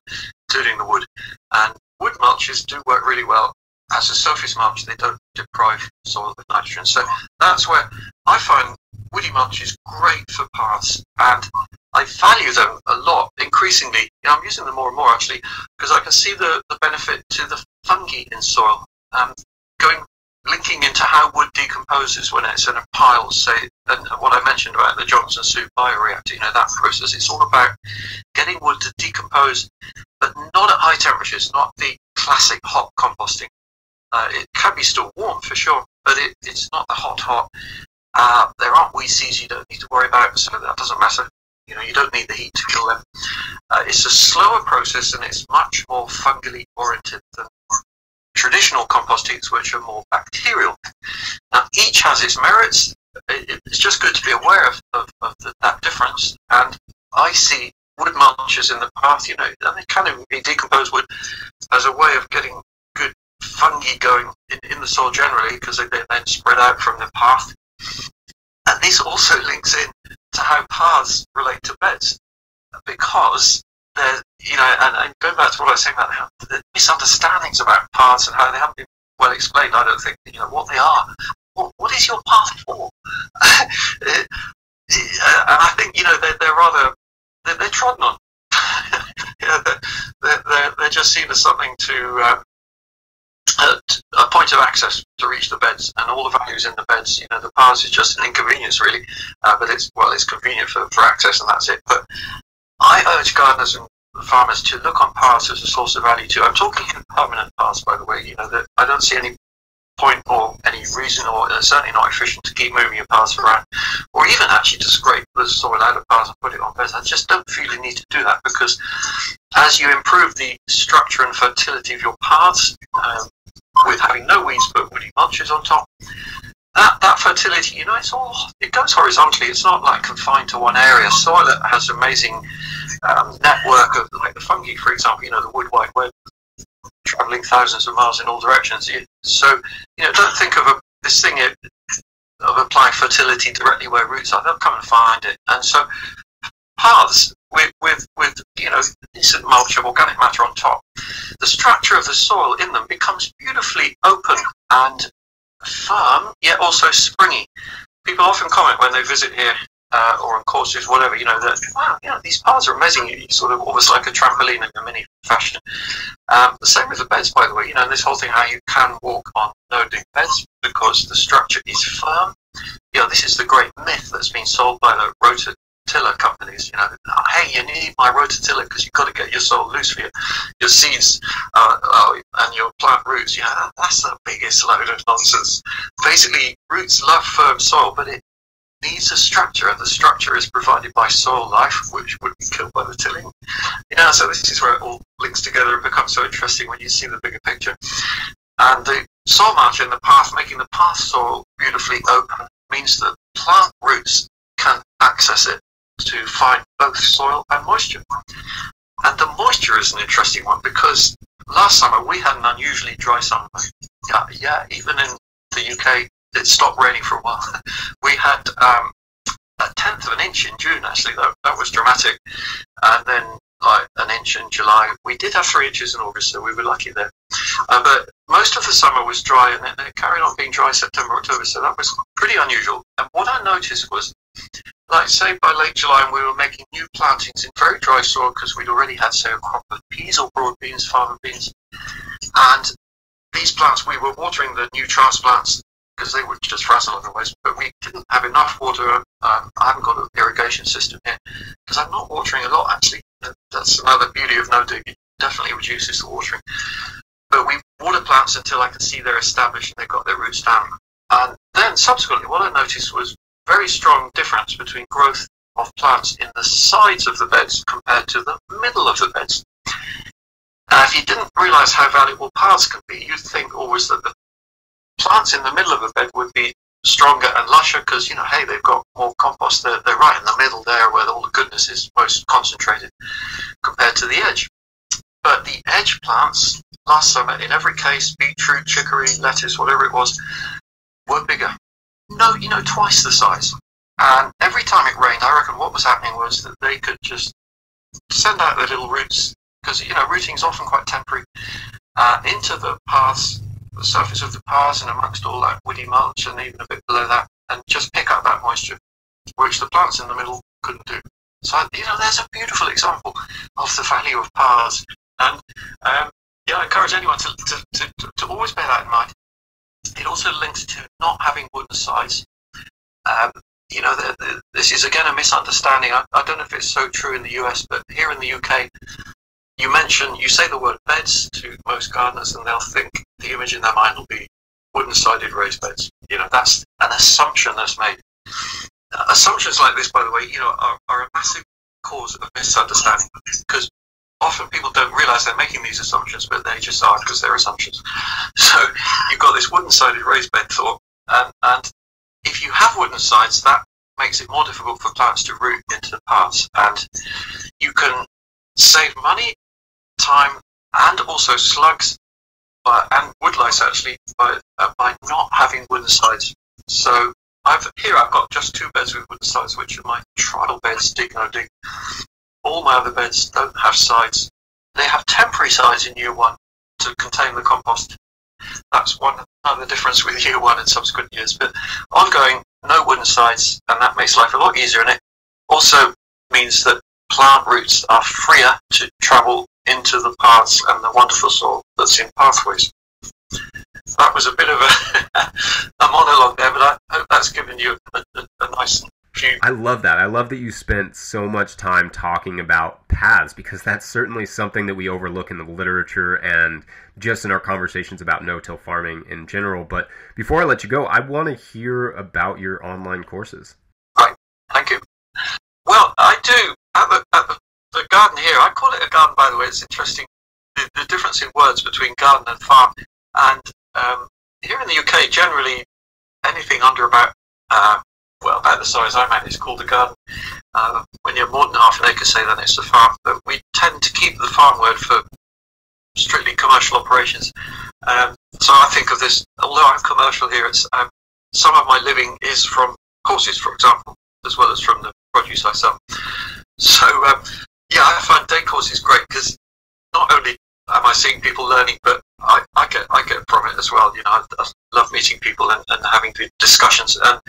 including the wood. And wood mulches do work really well as a surface mulch. They don't deprive soil of nitrogen. So that's where I find woody mulch is great for paths, and I value them a lot. Increasingly, you know, I'm using them more and more actually because I can see the, the benefit to the fungi in soil. Um, going linking into how wood decomposes when it's in a pile, say, and what I mentioned about the Johnson-Su bioreactor, you know, that process, it's all about getting wood to decompose, but not at high temperatures, not the classic hot composting. Uh, it can be still warm for sure, but it, it's not the hot, hot. Uh, there aren't weed seeds you don't need to worry about, so that doesn't matter. You know, you don't need the heat to kill them. Uh, it's a slower process and it's much more fungally oriented than traditional compost heaps, which are more bacterial. Now, each has its merits. It's just good to be aware of, of, of the, that difference. And I see wood mulches in the path, you know, and they can even be decomposed wood as a way of getting good fungi going in, in the soil generally, because they, they then spread out from the path. And this also links in to how paths relate to beds, because you know, and, and, going back to what I was saying about how the misunderstandings about paths and how they haven't been well explained, I don't think, you know, what they are. What, what is your path for? and I think, you know, they're, they're rather, they're, they're trodden on. you know, they're, they're, they're, just seen as something to, um, a point of access to reach the beds and all the values in the beds. You know, the paths is just an inconvenience, really, uh, but it's well, it's convenient for, for access and that's it. But I urge gardeners and farmers to look on paths as a source of value too. I'm talking permanent paths, by the way. You know that I don't see any point or any reason, or uh, certainly not efficient to keep moving your paths around, or even actually to scrape the soil out of paths and put it on beds. I just don't feel you need to do that because as you improve the structure and fertility of your paths, um, with having no weeds but woody mulches on top, that, that fertility, you know, it's all it goes horizontally. It's not like confined to one area. Soil has amazing um, network of like the fungi, for example. You know, the wood wide web traveling thousands of miles in all directions. So you know, don't think of a, this thing of applying fertility directly where roots are. They'll come and find it. And so paths with, with, with you know decent mulch of organic matter on top, the structure of the soil in them becomes beautifully open and firm, yet also springy. People often comment when they visit here uh, or on courses, whatever, you know, that, wow, know, these paths are amazing. You sort of almost like a trampoline in a mini fashion. Um, the same with the beds, by the way, you know, this whole thing how you can walk on no-dig beds because the structure is firm. You know, this is the great myth that's been sold by the rototiller companies. You know, hey, you need my rototiller because you've got to get your soil loose for your, your seeds uh, uh, and your plant roots. You know, that's the biggest load of nonsense. Basically, roots love firm soil, but it needs a structure, and the structure is provided by soil life, which would be killed by the tilling. Yeah, so this is where it all links together and becomes so interesting when you see the bigger picture. And the soil mulch in the path, making the path soil beautifully open, means that plant roots can access it to find both soil and moisture. And the moisture is an interesting one because last summer we had an unusually dry summer. Yeah, yeah even in the UK, it stopped raining for a while. we had um, a tenth of an inch in June, actually, that, that was dramatic. And then like an inch in July. We did have three inches in August, so we were lucky there. Uh, but most of the summer was dry, and then it carried on being dry September, October, so that was pretty unusual. And what I noticed was, like, say by late July, we were making new plantings in very dry soil because we'd already had, say, a crop of peas or broad beans, fava beans. And these plants, we were watering the new transplants because they would just frazzle otherwise. But we didn't have enough water. Um, I haven't got an irrigation system here because I'm not watering a lot actually. That's another beauty of no dig. It definitely reduces the watering. But we water plants until I can see they're established and they've got their roots down. And then subsequently, what I noticed was very strong difference between growth of plants in the sides of the beds compared to the middle of the beds. And if you didn't realise how valuable paths can be, you'd think always that the plants in the middle of a bed would be stronger and lusher because, you know, hey, they've got more compost. They're, they're right in the middle there where all the goodness is most concentrated compared to the edge. But the edge plants last summer, in every case, beetroot, chicory, lettuce, whatever it was, were bigger. No, you know, twice the size. And every time it rained, I reckon what was happening was that they could just send out their little roots because you know rooting is often quite temporary uh, into the paths the surface of the paths and amongst all that woody mulch and even a bit below that, and just pick up that moisture, which the plants in the middle couldn't do. So, you know, there's a beautiful example of the value of paths. And um, yeah, I encourage anyone to, to, to, to, always bear that in mind. It also links to not having wooden sides. Um, you know, the, the, this is again a misunderstanding. I, I, don't know if it's so true in the US, but here in the UK, you mention, you say the word beds to most gardeners, and they'll think the image in their mind will be wooden-sided raised beds. You know, that's an assumption that's made. Uh, assumptions like this, by the way, you know, are, are a massive cause of misunderstanding because often people don't realize they're making these assumptions, but they just are because they're assumptions. So you've got this wooden-sided raised bed thought, and, and if you have wooden sides, that makes it more difficult for plants to root into the paths, and you can save money time, and also slugs and woodlice actually by, uh, by not having wooden sides. So I've here I've got just two beds with wooden sides, which are my trial beds, dig no dig. All my other beds don't have sides. They have temporary sides in year one to contain the compost. That's one another difference with year one and subsequent years. But ongoing, no wooden sides, and that makes life a lot easier. And it also means that plant roots are freer to travel into the paths and the wonderful soil that's in pathways. That was a bit of a, a monologue there, but I hope that's given you a, a, a nice view. I love that. I love that you spent so much time talking about paths because that's certainly something that we overlook in the literature and just in our conversations about no-till farming in general. But before I let you go, I want to hear about your online courses. Right. Thank you. Well, I do. At the, at the the garden here, I call it a garden, by the way. It's interesting the, the difference in words between garden and farm. And um, here in the UK, generally, anything under about uh, well about the size I'm at is called a garden. Uh, when you're more than half an acre, say, then it's a farm. But we tend to keep the farm word for strictly commercial operations. Um, so I think of this, although I'm commercial here, it's um, some of my living is from horses, for example, as well as from the produce I sell. So um, yeah, I find day courses great because not only am I seeing people learning, but I, I get I get from it as well. You know, I, I love meeting people and, and having discussions. And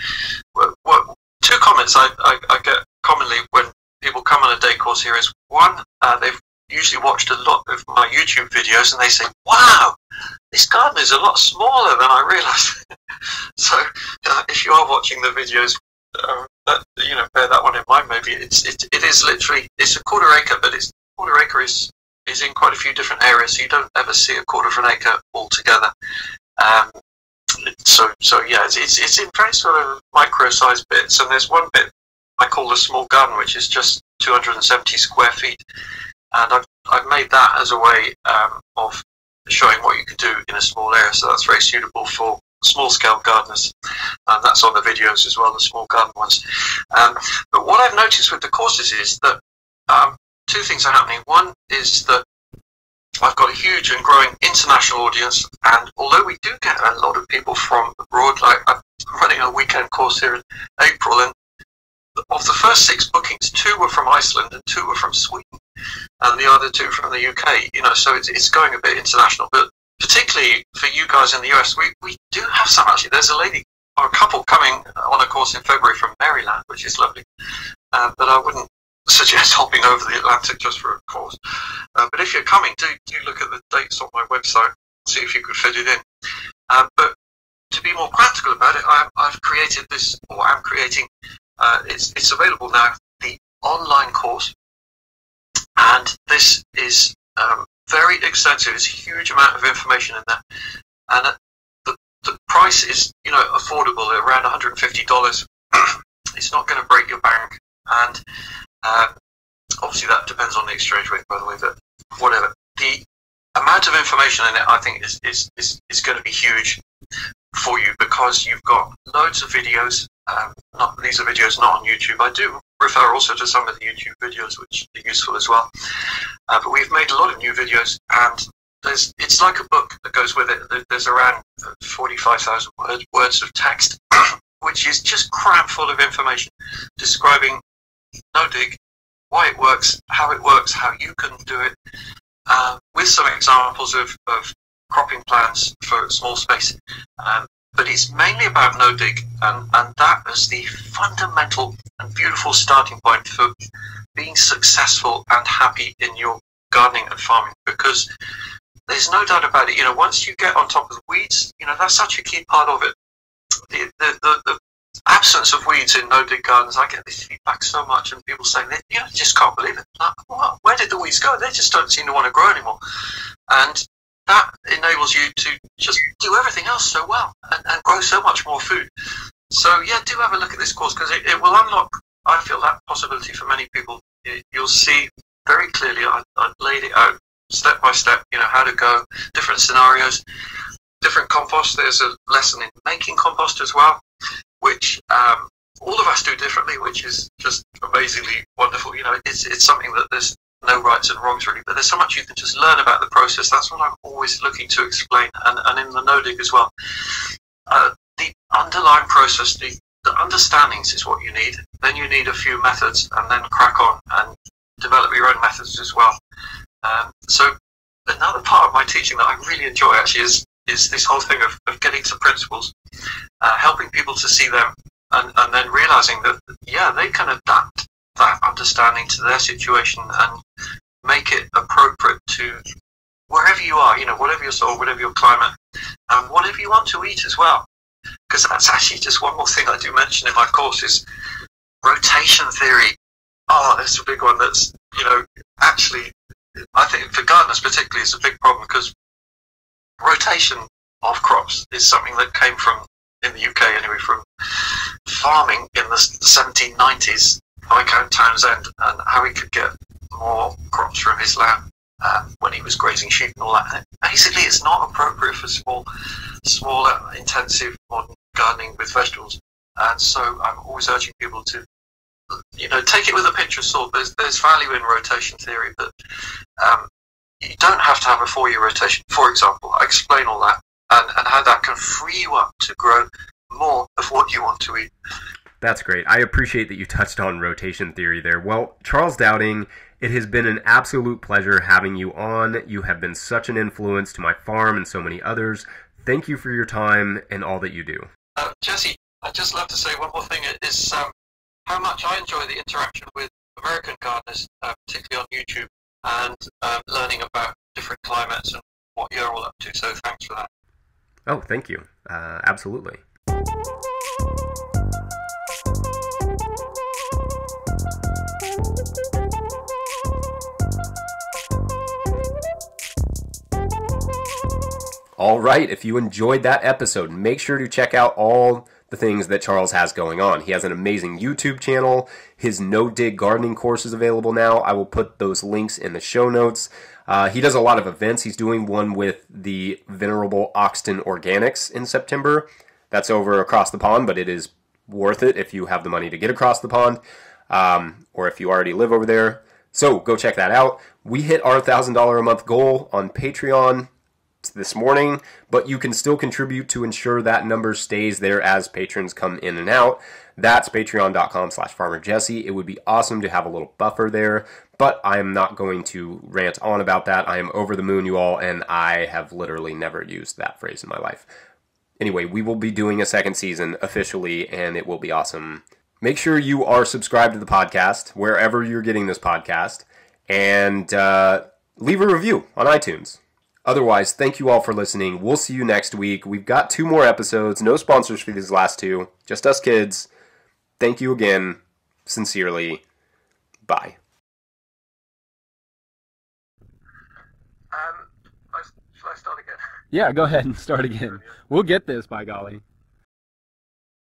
what, what, two comments I, I, I, get commonly when people come on a day course here is one, uh, they've usually watched a lot of my YouTube videos and they say, "Wow, this garden is a lot smaller than I realised." so uh, if you are watching the videos. That, you know, bear that one in mind. Maybe it's it, it is literally it's a quarter acre, but it's quarter acre is is in quite a few different areas, so you don't ever see a quarter of an acre altogether. Um, so, so yeah, it's, it's, it's in very sort of micro-sized bits, and there's one bit I call the small garden, which is just 270 square feet, and I've, I've made that as a way um, of showing what you can do in a small area, so that's very suitable for small-scale gardeners, and that's on the videos as well, the small garden ones. Um, but what I've noticed with the courses is that um, two things are happening. One is that I've got a huge and growing international audience, and although we do get a lot of people from abroad, like I'm running a weekend course here in April, and of the first six bookings, two were from Iceland and two were from Sweden, and the other two from the UK. You know, so it's, it's going a bit international. But particularly for you guys in the US, we, we do have some actually. There's a lady or a couple coming on a course in February from Maryland, which is lovely. Uh, but I wouldn't suggest hopping over the Atlantic just for a course. Uh, but if you're coming, do, do look at the dates on my website, see if you could fit it in. Um, but to be more practical about it, I, have created this, or I'm creating, uh, it's, it's available now, the online course. And this is um, very extensive. It's a huge amount of information in there. And uh, the, the price is, you know, affordable, around $150. it's not going to break your bank. And um, obviously, that depends on the exchange rate, by the way, but whatever. The amount of information in it, I think, is, is, is, is going to be huge for you because you've got loads of videos. Um, not, these are videos not on YouTube. I do refer also to some of the YouTube videos, which are useful as well. Uh, but we've made a lot of new videos, and there's it's like a book that goes with it. There's around 45,000 words, words of text, which is just cram full of information describing no dig, why it works, how it works, how you can do it, uh, with some examples of, of cropping plans for small space. Um, but it's mainly about no dig, and, and that is the fundamental and beautiful starting point for being successful and happy in your gardening and farming because there's no doubt about it. You know, once you get on top of the weeds, you know, that's such a key part of it. The, the, the, the absence of weeds in no dig gardens, I get this feedback so much, and people saying, you know, just can't believe it. Like, what? Where did the weeds go? They just don't seem to want to grow anymore. And that enables you to just do everything else so well and, and grow so much more food. So, yeah, do have a look at this course because it, it, will unlock, I feel, that possibility for many people. You'll see very clearly, I, I laid it out step by step, you know, how to go, different scenarios, different compost. There's a lesson in making compost as well which um, all of us do differently, which is just amazingly wonderful. You know, it's it's something that there's no rights and wrongs really, but there's so much you can just learn about the process. That's what I'm always looking to explain, and, and in the no dig as well. Uh, the underlying process, the, the understandings is what you need. Then you need a few methods, and then crack on and develop your own methods as well. Um, so another part of my teaching that I really enjoy actually is is this whole thing of, of getting to principles, uh, helping people to see them, and, and then realizing that, yeah, they can adapt that understanding to their situation and make it appropriate to wherever you are, you know, whatever your soil, whatever your climate, and whatever you want to eat as well. Because that's actually just one more thing I do mention in my course is rotation theory. Oh, that's a big one that's, you know, actually, I think for gardeners particularly, it's a big problem because rotation of crops is something that came from in the UK anyway from farming in the 1790s by Count Townshend and how he could get more crops from his land uh, when he was grazing sheep and all that. And basically, it's not appropriate for small, smaller, intensive modern gardening with vegetables. And so I'm always urging people to, you know, take it with a pinch of salt. There's, there's value in rotation theory, but um, you don't have to have a four-year rotation. For example, I explain all that and, and how that can free you up to grow more of what you want to eat. That's great. I appreciate that you touched on rotation theory there. Well, Charles Dowding, it has been an absolute pleasure having you on. You have been such an influence to my farm and so many others. Thank you for your time and all that you do. Uh, Jesse, I'd just love to say one more thing is um, how much I enjoy the interaction with American gardeners, uh, particularly on YouTube, and um, learning about different climates and what you're all up to. So thanks for that. Oh, thank you. Uh, absolutely. All right, if you enjoyed that episode, make sure to check out all the things that Charles has going on. He has an amazing YouTube channel. His no dig gardening course is available now. I will put those links in the show notes. Uh, he does a lot of events. He's doing one with the venerable Oxton Organics in September. That's over across the pond, but it is worth it if you have the money to get across the pond um, or if you already live over there. So go check that out. We hit our $1,000 a month goal on Patreon this morning, but you can still contribute to ensure that number stays there as patrons come in and out. That's patreon.com slash farmerjesse. It would be awesome to have a little buffer there, but I am not going to rant on about that. I am over the moon, you all, and I have literally never used that phrase in my life. Anyway, we will be doing a second season officially, and it will be awesome. Make sure you are subscribed to the podcast wherever you're getting this podcast, and uh, leave a review on iTunes. Otherwise, thank you all for listening. We'll see you next week. We've got two more episodes, no sponsors for these last two, just us kids. Thank you again, sincerely. Bye. Um, I, I start again? Yeah, go ahead and start again. We'll get this, by golly.